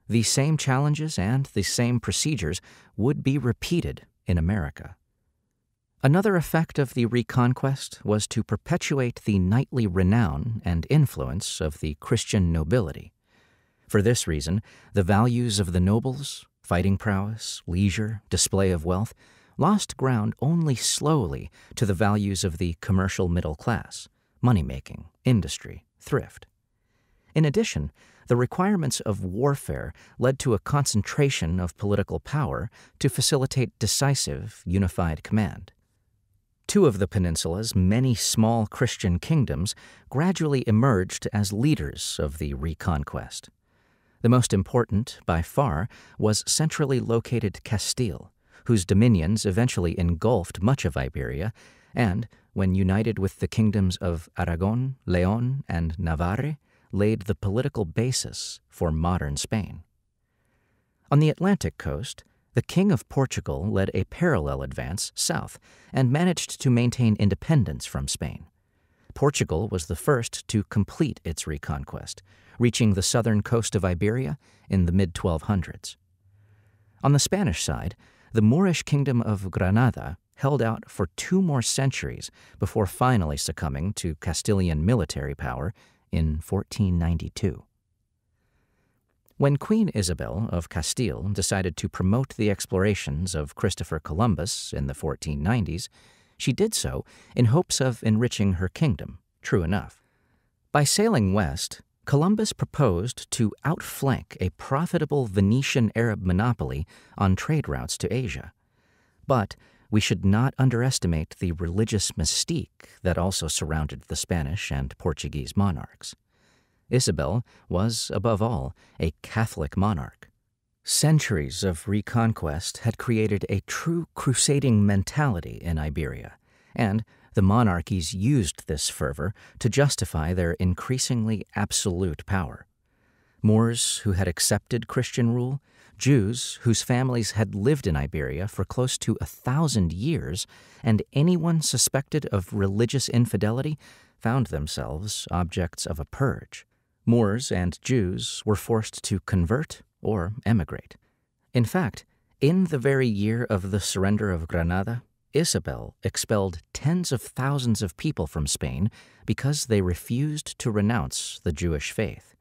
The same challenges and the same procedures would be repeated in America. Another effect of the Reconquest was to perpetuate the knightly renown and influence of the Christian nobility. For this reason, the values of the nobles, fighting prowess, leisure, display of wealth, lost ground only slowly to the values of the commercial middle class money making, industry, thrift. In addition, the requirements of warfare led to a concentration of political power to facilitate decisive, unified command. Two of the peninsula's many small Christian kingdoms gradually emerged as leaders of the reconquest. The most important, by far, was centrally located Castile, whose dominions eventually engulfed much of Iberia, and, when united with the kingdoms of Aragon, Leon, and Navarre, laid the political basis for modern Spain. On the Atlantic coast, the King of Portugal led a parallel advance south and managed to maintain independence from Spain. Portugal was the first to complete its reconquest, reaching the southern coast of Iberia in the mid 1200s. On the Spanish side, the Moorish kingdom of Granada held out for two more centuries before finally succumbing to Castilian military power in 1492. When Queen Isabel of Castile decided to promote the explorations of Christopher Columbus in the 1490s, she did so in hopes of enriching her kingdom, true enough. By sailing west, Columbus proposed to outflank a profitable Venetian Arab monopoly on trade routes to Asia. But we should not underestimate the religious mystique that also surrounded the Spanish and Portuguese monarchs. Isabel was, above all, a Catholic monarch. Centuries of reconquest had created a true crusading mentality in Iberia, and the monarchies used this fervor to justify their increasingly absolute power. Moors who had accepted Christian rule, Jews whose families had lived in Iberia for close to a thousand years, and anyone suspected of religious infidelity found themselves objects of a purge. Moors and Jews were forced to convert or emigrate. In fact, in the very year of the surrender of Granada, Isabel expelled tens of thousands of people from Spain because they refused to renounce the Jewish faith.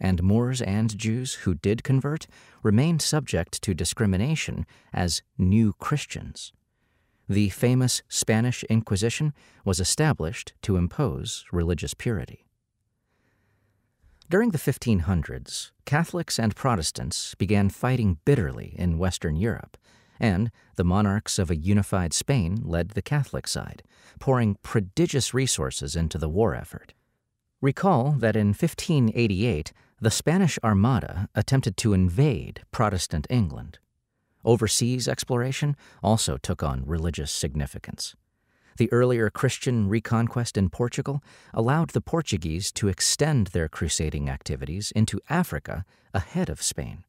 And Moors and Jews who did convert remained subject to discrimination as new Christians. The famous Spanish Inquisition was established to impose religious purity. During the 1500s, Catholics and Protestants began fighting bitterly in Western Europe, and the monarchs of a unified Spain led the Catholic side, pouring prodigious resources into the war effort. Recall that in 1588, the Spanish Armada attempted to invade Protestant England. Overseas exploration also took on religious significance. The earlier Christian reconquest in Portugal allowed the Portuguese to extend their crusading activities into Africa ahead of Spain.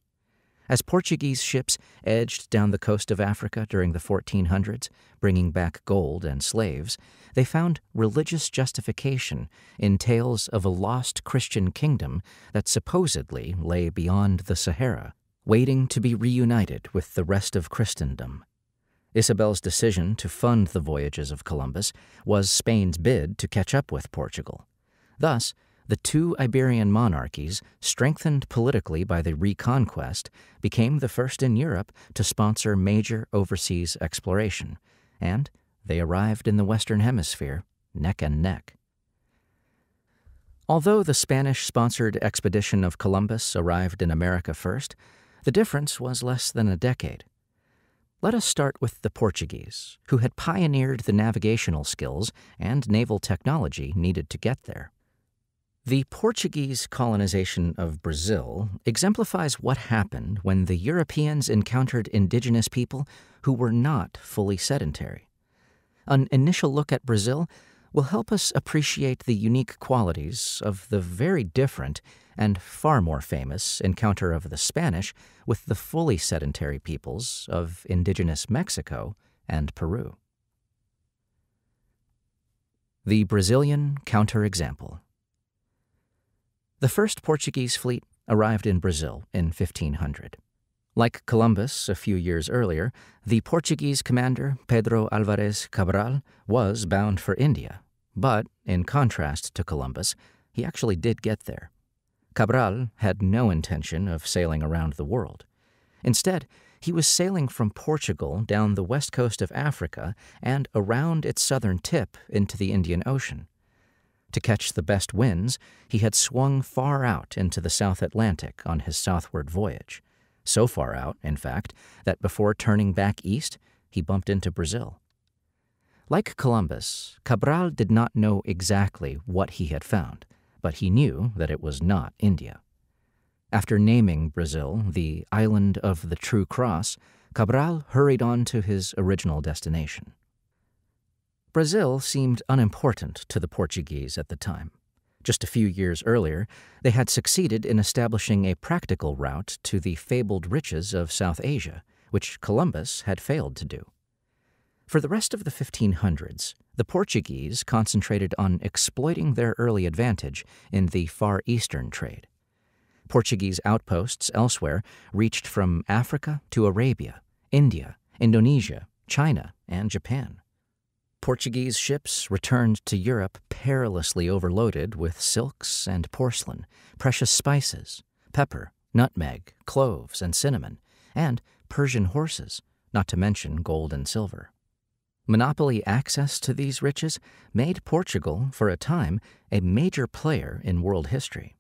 As Portuguese ships edged down the coast of Africa during the 1400s, bringing back gold and slaves, they found religious justification in tales of a lost Christian kingdom that supposedly lay beyond the Sahara, waiting to be reunited with the rest of Christendom. Isabel's decision to fund the voyages of Columbus was Spain's bid to catch up with Portugal. Thus, the two Iberian monarchies, strengthened politically by the Reconquest, became the first in Europe to sponsor major overseas exploration, and they arrived in the Western Hemisphere neck and neck. Although the Spanish sponsored expedition of Columbus arrived in America first, the difference was less than a decade. Let us start with the Portuguese, who had pioneered the navigational skills and naval technology needed to get there. The Portuguese colonization of Brazil exemplifies what happened when the Europeans encountered indigenous people who were not fully sedentary. An initial look at Brazil will help us appreciate the unique qualities of the very different and far more famous encounter of the Spanish with the fully sedentary peoples of indigenous Mexico and Peru. The Brazilian Counterexample The first Portuguese fleet arrived in Brazil in 1500. Like Columbus a few years earlier, the Portuguese commander Pedro Alvarez Cabral was bound for India, but in contrast to Columbus, he actually did get there. Cabral had no intention of sailing around the world. Instead, he was sailing from Portugal down the west coast of Africa and around its southern tip into the Indian Ocean. To catch the best winds, he had swung far out into the South Atlantic on his southward voyage. So far out, in fact, that before turning back east, he bumped into Brazil. Like Columbus, Cabral did not know exactly what he had found but he knew that it was not India. After naming Brazil the island of the True Cross, Cabral hurried on to his original destination. Brazil seemed unimportant to the Portuguese at the time. Just a few years earlier, they had succeeded in establishing a practical route to the fabled riches of South Asia, which Columbus had failed to do. For the rest of the 1500s, the Portuguese concentrated on exploiting their early advantage in the Far Eastern trade. Portuguese outposts elsewhere reached from Africa to Arabia, India, Indonesia, China, and Japan. Portuguese ships returned to Europe perilously overloaded with silks and porcelain, precious spices, pepper, nutmeg, cloves, and cinnamon, and Persian horses, not to mention gold and silver. Monopoly access to these riches made Portugal, for a time, a major player in world history.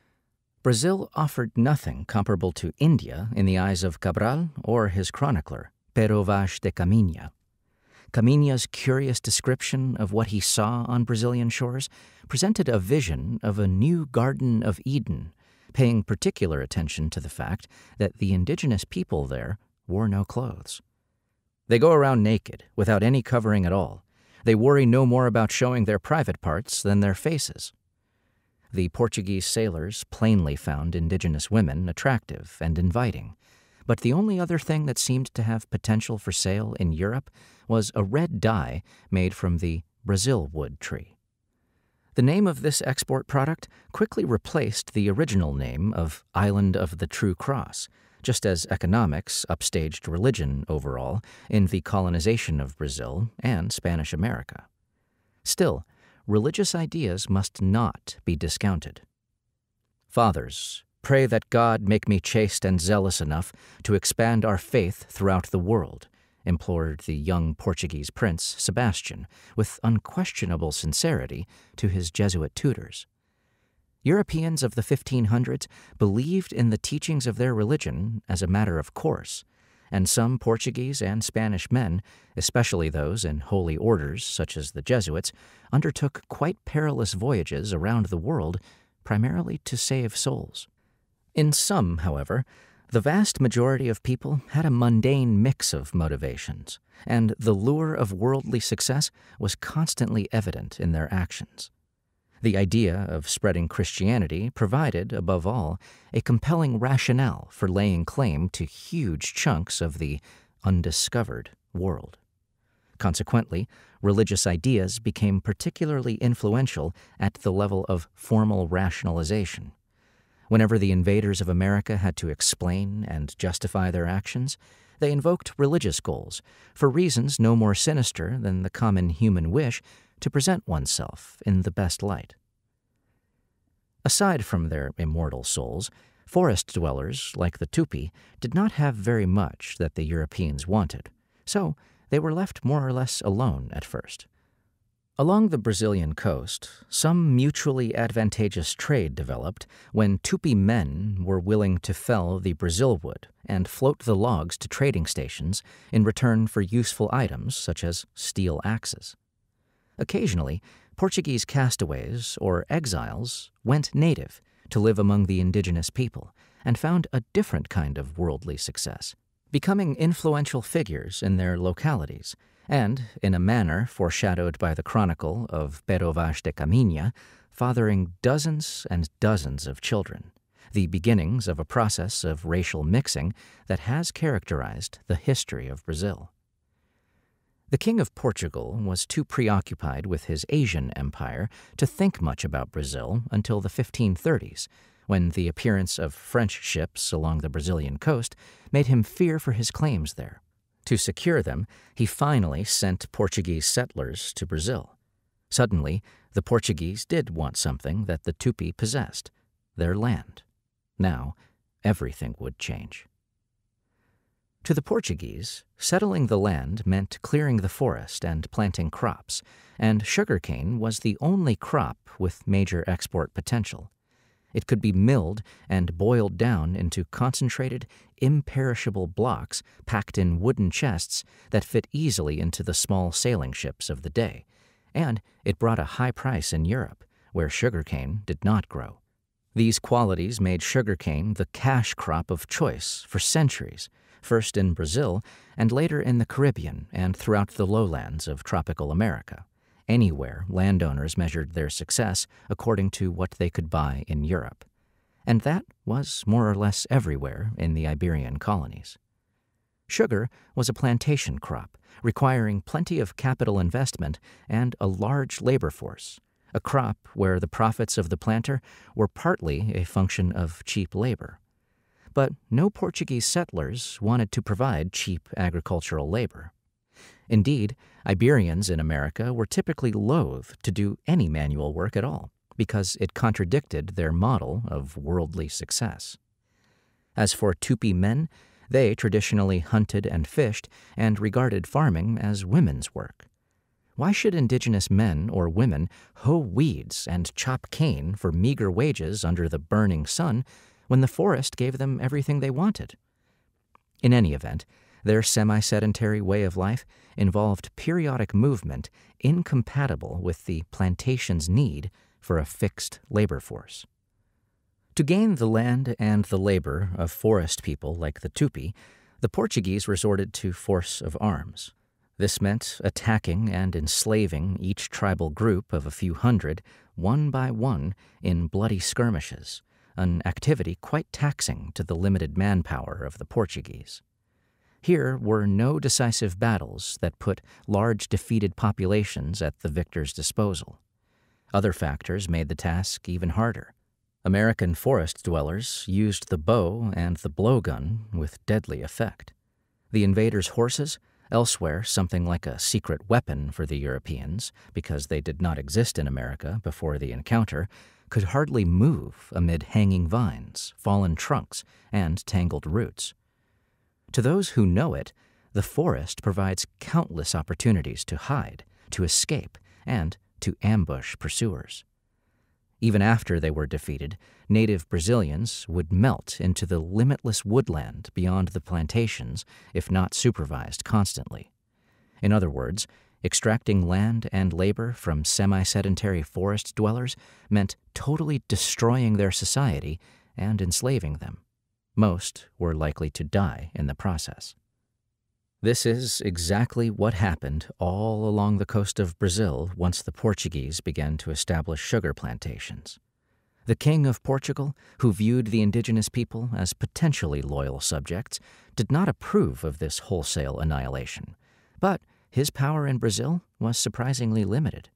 Brazil offered nothing comparable to India in the eyes of Cabral or his chronicler, Pero Vaz de Caminha. Caminha's curious description of what he saw on Brazilian shores presented a vision of a new Garden of Eden, paying particular attention to the fact that the indigenous people there wore no clothes. They go around naked, without any covering at all. They worry no more about showing their private parts than their faces. The Portuguese sailors plainly found indigenous women attractive and inviting, but the only other thing that seemed to have potential for sale in Europe was a red dye made from the Brazil wood tree. The name of this export product quickly replaced the original name of Island of the True Cross, just as economics upstaged religion overall in the colonization of Brazil and Spanish America. Still, religious ideas must not be discounted. Fathers, pray that God make me chaste and zealous enough to expand our faith throughout the world, implored the young Portuguese prince, Sebastian, with unquestionable sincerity to his Jesuit tutors. Europeans of the 1500s believed in the teachings of their religion as a matter of course, and some Portuguese and Spanish men, especially those in holy orders such as the Jesuits, undertook quite perilous voyages around the world primarily to save souls. In sum, however, the vast majority of people had a mundane mix of motivations, and the lure of worldly success was constantly evident in their actions. The idea of spreading Christianity provided, above all, a compelling rationale for laying claim to huge chunks of the undiscovered world. Consequently, religious ideas became particularly influential at the level of formal rationalization. Whenever the invaders of America had to explain and justify their actions, they invoked religious goals for reasons no more sinister than the common human wish to present oneself in the best light. Aside from their immortal souls, forest dwellers like the Tupi did not have very much that the Europeans wanted, so they were left more or less alone at first. Along the Brazilian coast, some mutually advantageous trade developed when Tupi men were willing to fell the Brazil wood and float the logs to trading stations in return for useful items such as steel axes. Occasionally, Portuguese castaways or exiles went native to live among the indigenous people and found a different kind of worldly success, becoming influential figures in their localities and, in a manner foreshadowed by the chronicle of Pero Vaz de Caminha, fathering dozens and dozens of children, the beginnings of a process of racial mixing that has characterized the history of Brazil. The King of Portugal was too preoccupied with his Asian empire to think much about Brazil until the 1530s, when the appearance of French ships along the Brazilian coast made him fear for his claims there. To secure them, he finally sent Portuguese settlers to Brazil. Suddenly, the Portuguese did want something that the Tupi possessed their land. Now, everything would change. To the Portuguese, settling the land meant clearing the forest and planting crops, and sugarcane was the only crop with major export potential. It could be milled and boiled down into concentrated, imperishable blocks packed in wooden chests that fit easily into the small sailing ships of the day, and it brought a high price in Europe, where sugarcane did not grow. These qualities made sugarcane the cash crop of choice for centuries first in Brazil and later in the Caribbean and throughout the lowlands of tropical America. Anywhere, landowners measured their success according to what they could buy in Europe. And that was more or less everywhere in the Iberian colonies. Sugar was a plantation crop, requiring plenty of capital investment and a large labor force, a crop where the profits of the planter were partly a function of cheap labor but no Portuguese settlers wanted to provide cheap agricultural labor. Indeed, Iberians in America were typically loath to do any manual work at all because it contradicted their model of worldly success. As for Tupi men, they traditionally hunted and fished and regarded farming as women's work. Why should indigenous men or women hoe weeds and chop cane for meager wages under the burning sun when the forest gave them everything they wanted? In any event, their semi sedentary way of life involved periodic movement incompatible with the plantation's need for a fixed labor force. To gain the land and the labor of forest people like the Tupi, the Portuguese resorted to force of arms. This meant attacking and enslaving each tribal group of a few hundred, one by one, in bloody skirmishes, an activity quite taxing to the limited manpower of the Portuguese. Here were no decisive battles that put large defeated populations at the victor's disposal. Other factors made the task even harder. American forest dwellers used the bow and the blowgun with deadly effect. The invaders' horses, elsewhere something like a secret weapon for the Europeans because they did not exist in America before the encounter, could hardly move amid hanging vines, fallen trunks, and tangled roots. To those who know it, the forest provides countless opportunities to hide, to escape, and to ambush pursuers. Even after they were defeated, native Brazilians would melt into the limitless woodland beyond the plantations if not supervised constantly. In other words, extracting land and labor from semi sedentary forest dwellers meant totally destroying their society and enslaving them. Most were likely to die in the process. This is exactly what happened all along the coast of Brazil once the Portuguese began to establish sugar plantations. The King of Portugal, who viewed the indigenous people as potentially loyal subjects, did not approve of this wholesale annihilation, but his power in Brazil was surprisingly limited.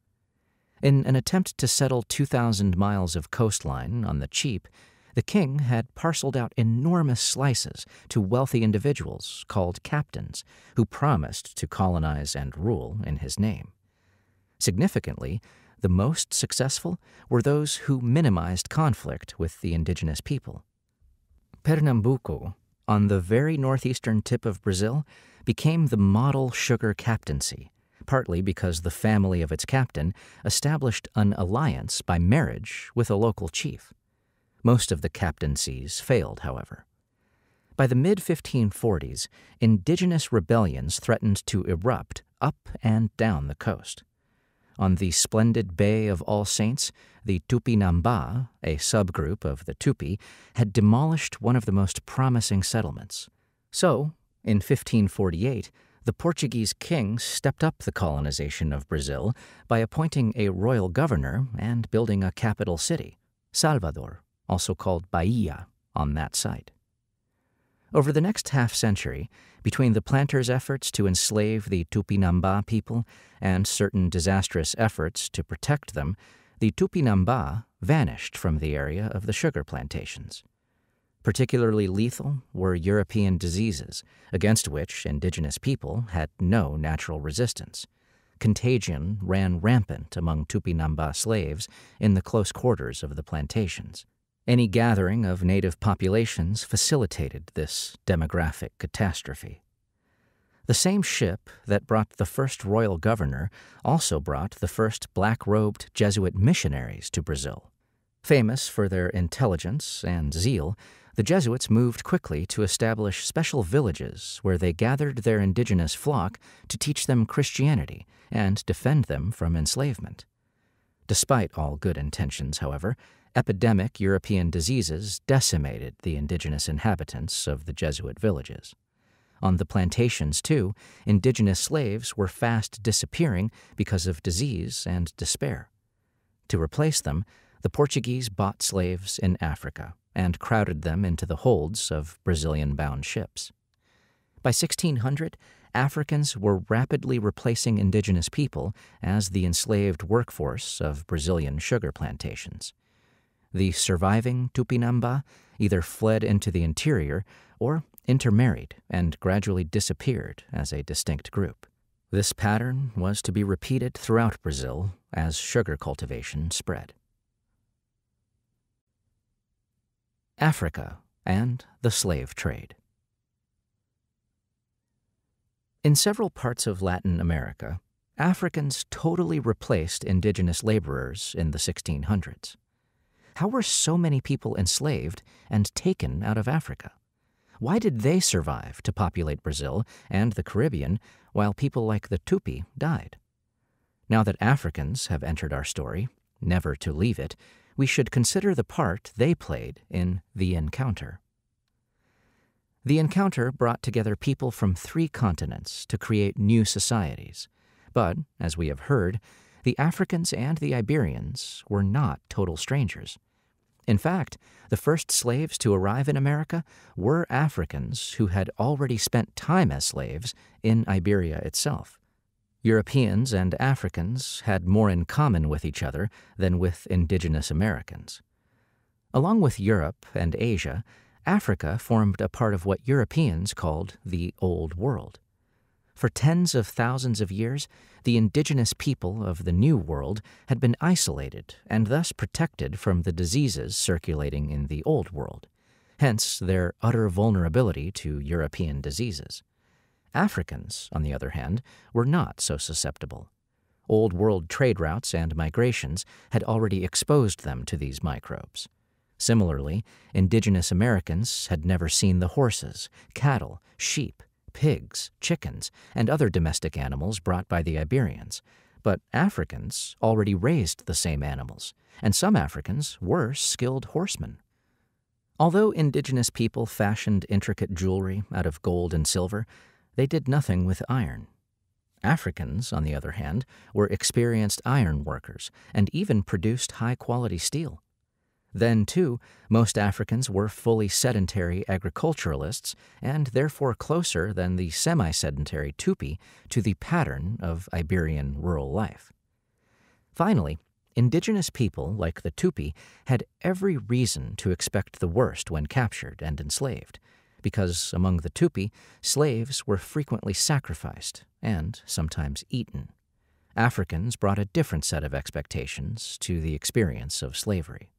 In an attempt to settle 2,000 miles of coastline on the cheap, the king had parceled out enormous slices to wealthy individuals called captains who promised to colonize and rule in his name. Significantly, the most successful were those who minimized conflict with the indigenous people. Pernambuco, on the very northeastern tip of Brazil, became the model sugar captaincy, partly because the family of its captain established an alliance by marriage with a local chief. Most of the captaincies failed, however. By the mid 1540s, indigenous rebellions threatened to erupt up and down the coast. On the splendid Bay of All Saints, the Tupinamba, a subgroup of the Tupi, had demolished one of the most promising settlements. So, in 1548, the Portuguese king stepped up the colonization of Brazil by appointing a royal governor and building a capital city, Salvador also called Bahia, on that site. Over the next half century, between the planters' efforts to enslave the Tupinamba people and certain disastrous efforts to protect them, the Tupinamba vanished from the area of the sugar plantations. Particularly lethal were European diseases, against which indigenous people had no natural resistance. Contagion ran rampant among Tupinamba slaves in the close quarters of the plantations. Any gathering of native populations facilitated this demographic catastrophe. The same ship that brought the first royal governor also brought the first black robed Jesuit missionaries to Brazil. Famous for their intelligence and zeal, the Jesuits moved quickly to establish special villages where they gathered their indigenous flock to teach them Christianity and defend them from enslavement. Despite all good intentions, however, epidemic European diseases decimated the indigenous inhabitants of the Jesuit villages. On the plantations, too, indigenous slaves were fast disappearing because of disease and despair. To replace them, the Portuguese bought slaves in Africa and crowded them into the holds of Brazilian bound ships. By 1600, Africans were rapidly replacing indigenous people as the enslaved workforce of Brazilian sugar plantations. The surviving Tupinamba either fled into the interior or intermarried and gradually disappeared as a distinct group. This pattern was to be repeated throughout Brazil as sugar cultivation spread. Africa and the slave trade. In several parts of Latin America, Africans totally replaced indigenous laborers in the 1600s. How were so many people enslaved and taken out of Africa? Why did they survive to populate Brazil and the Caribbean while people like the Tupi died? Now that Africans have entered our story, never to leave it, we should consider the part they played in the encounter. The encounter brought together people from three continents to create new societies. But, as we have heard, the Africans and the Iberians were not total strangers. In fact, the first slaves to arrive in America were Africans who had already spent time as slaves in Iberia itself. Europeans and Africans had more in common with each other than with indigenous Americans. Along with Europe and Asia, Africa formed a part of what Europeans called the Old World. For tens of thousands of years, the indigenous people of the New World had been isolated and thus protected from the diseases circulating in the Old World, hence their utter vulnerability to European diseases. Africans, on the other hand, were not so susceptible. Old World trade routes and migrations had already exposed them to these microbes. Similarly, indigenous Americans had never seen the horses, cattle, sheep, pigs, chickens, and other domestic animals brought by the Iberians, but Africans already raised the same animals, and some Africans were skilled horsemen. Although indigenous people fashioned intricate jewelry out of gold and silver, they did nothing with iron. Africans, on the other hand, were experienced iron workers and even produced high quality steel. Then, too, most Africans were fully sedentary agriculturalists and therefore closer than the semi sedentary Tupi to the pattern of Iberian rural life. Finally, indigenous people like the Tupi had every reason to expect the worst when captured and enslaved, because among the Tupi, slaves were frequently sacrificed and sometimes eaten. Africans brought a different set of expectations to the experience of slavery.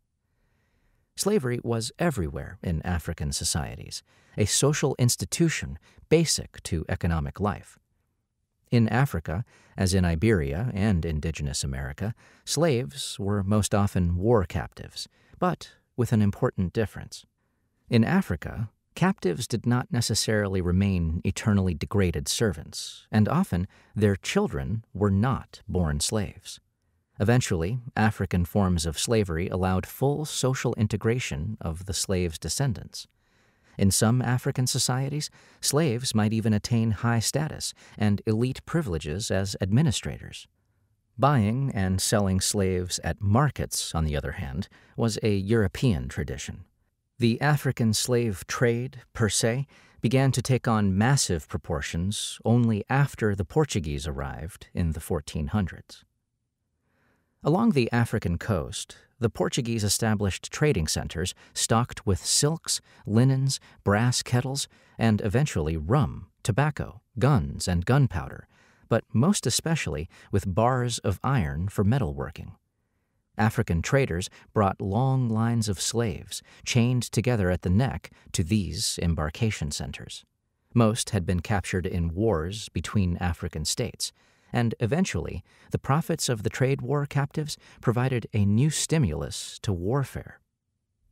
Slavery was everywhere in African societies, a social institution basic to economic life. In Africa, as in Iberia and indigenous America, slaves were most often war captives, but with an important difference. In Africa, captives did not necessarily remain eternally degraded servants, and often their children were not born slaves. Eventually, African forms of slavery allowed full social integration of the slave's descendants. In some African societies, slaves might even attain high status and elite privileges as administrators. Buying and selling slaves at markets, on the other hand, was a European tradition. The African slave trade, per se, began to take on massive proportions only after the Portuguese arrived in the 1400s. Along the African coast, the Portuguese established trading centers stocked with silks, linens, brass kettles, and eventually rum, tobacco, guns, and gunpowder, but most especially with bars of iron for metalworking. African traders brought long lines of slaves, chained together at the neck, to these embarkation centers. Most had been captured in wars between African states, and eventually, the profits of the trade war captives provided a new stimulus to warfare.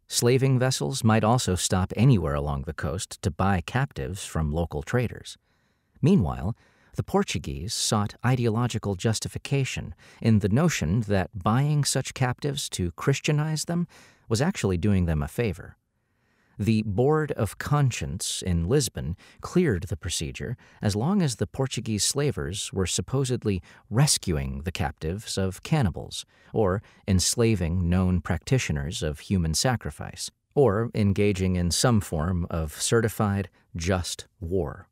Slaving vessels might also stop anywhere along the coast to buy captives from local traders. Meanwhile, the Portuguese sought ideological justification in the notion that buying such captives to Christianize them was actually doing them a favor. The Board of Conscience in Lisbon cleared the procedure as long as the Portuguese slavers were supposedly rescuing the captives of cannibals, or enslaving known practitioners of human sacrifice, or engaging in some form of certified, just war.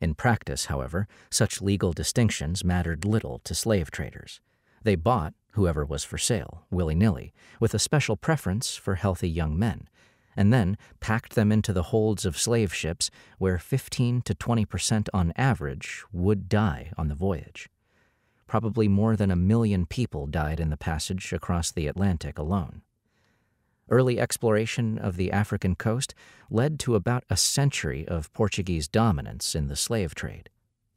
In practice, however, such legal distinctions mattered little to slave traders. They bought whoever was for sale, willy nilly, with a special preference for healthy young men and then packed them into the holds of slave ships where 15 to 20 percent on average would die on the voyage. Probably more than a million people died in the passage across the Atlantic alone. Early exploration of the African coast led to about a century of Portuguese dominance in the slave trade.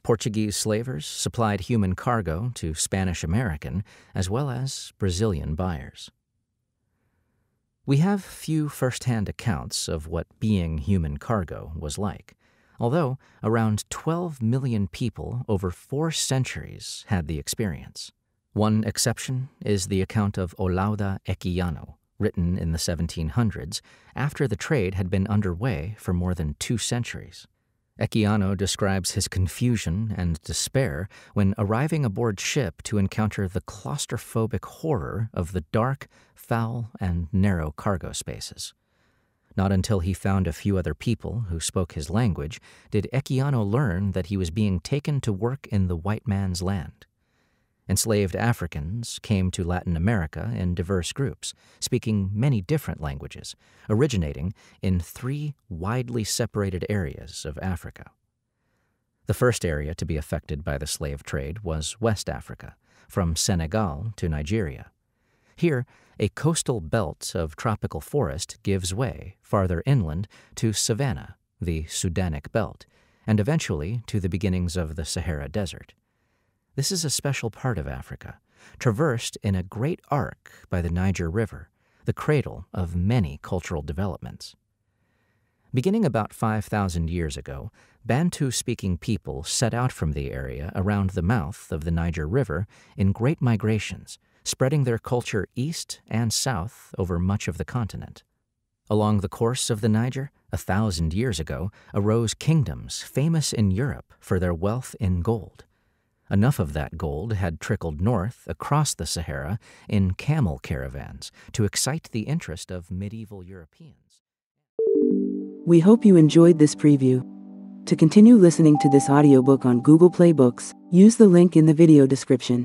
Portuguese slavers supplied human cargo to Spanish American as well as Brazilian buyers. We have few first-hand accounts of what being human cargo was like, although around 12 million people over four centuries had the experience. One exception is the account of Olaudah Equiano, written in the 1700s after the trade had been underway for more than two centuries. Equiano describes his confusion and despair when arriving aboard ship to encounter the claustrophobic horror of the dark, foul, and narrow cargo spaces. Not until he found a few other people who spoke his language did Equiano learn that he was being taken to work in the white man's land. Enslaved Africans came to Latin America in diverse groups, speaking many different languages, originating in three widely separated areas of Africa. The first area to be affected by the slave trade was West Africa, from Senegal to Nigeria. Here, a coastal belt of tropical forest gives way farther inland to savanna, the Sudanic belt, and eventually to the beginnings of the Sahara Desert. This is a special part of Africa, traversed in a great arc by the Niger River, the cradle of many cultural developments. Beginning about 5,000 years ago, Bantu-speaking people set out from the area around the mouth of the Niger River in great migrations, spreading their culture east and south over much of the continent. Along the course of the Niger, a thousand years ago, arose kingdoms famous in Europe for their wealth in gold. Enough of that gold had trickled north across the Sahara in camel caravans to excite the interest of medieval Europeans. We hope you enjoyed this preview. To continue listening to this audiobook on Google Play Books, use the link in the video description.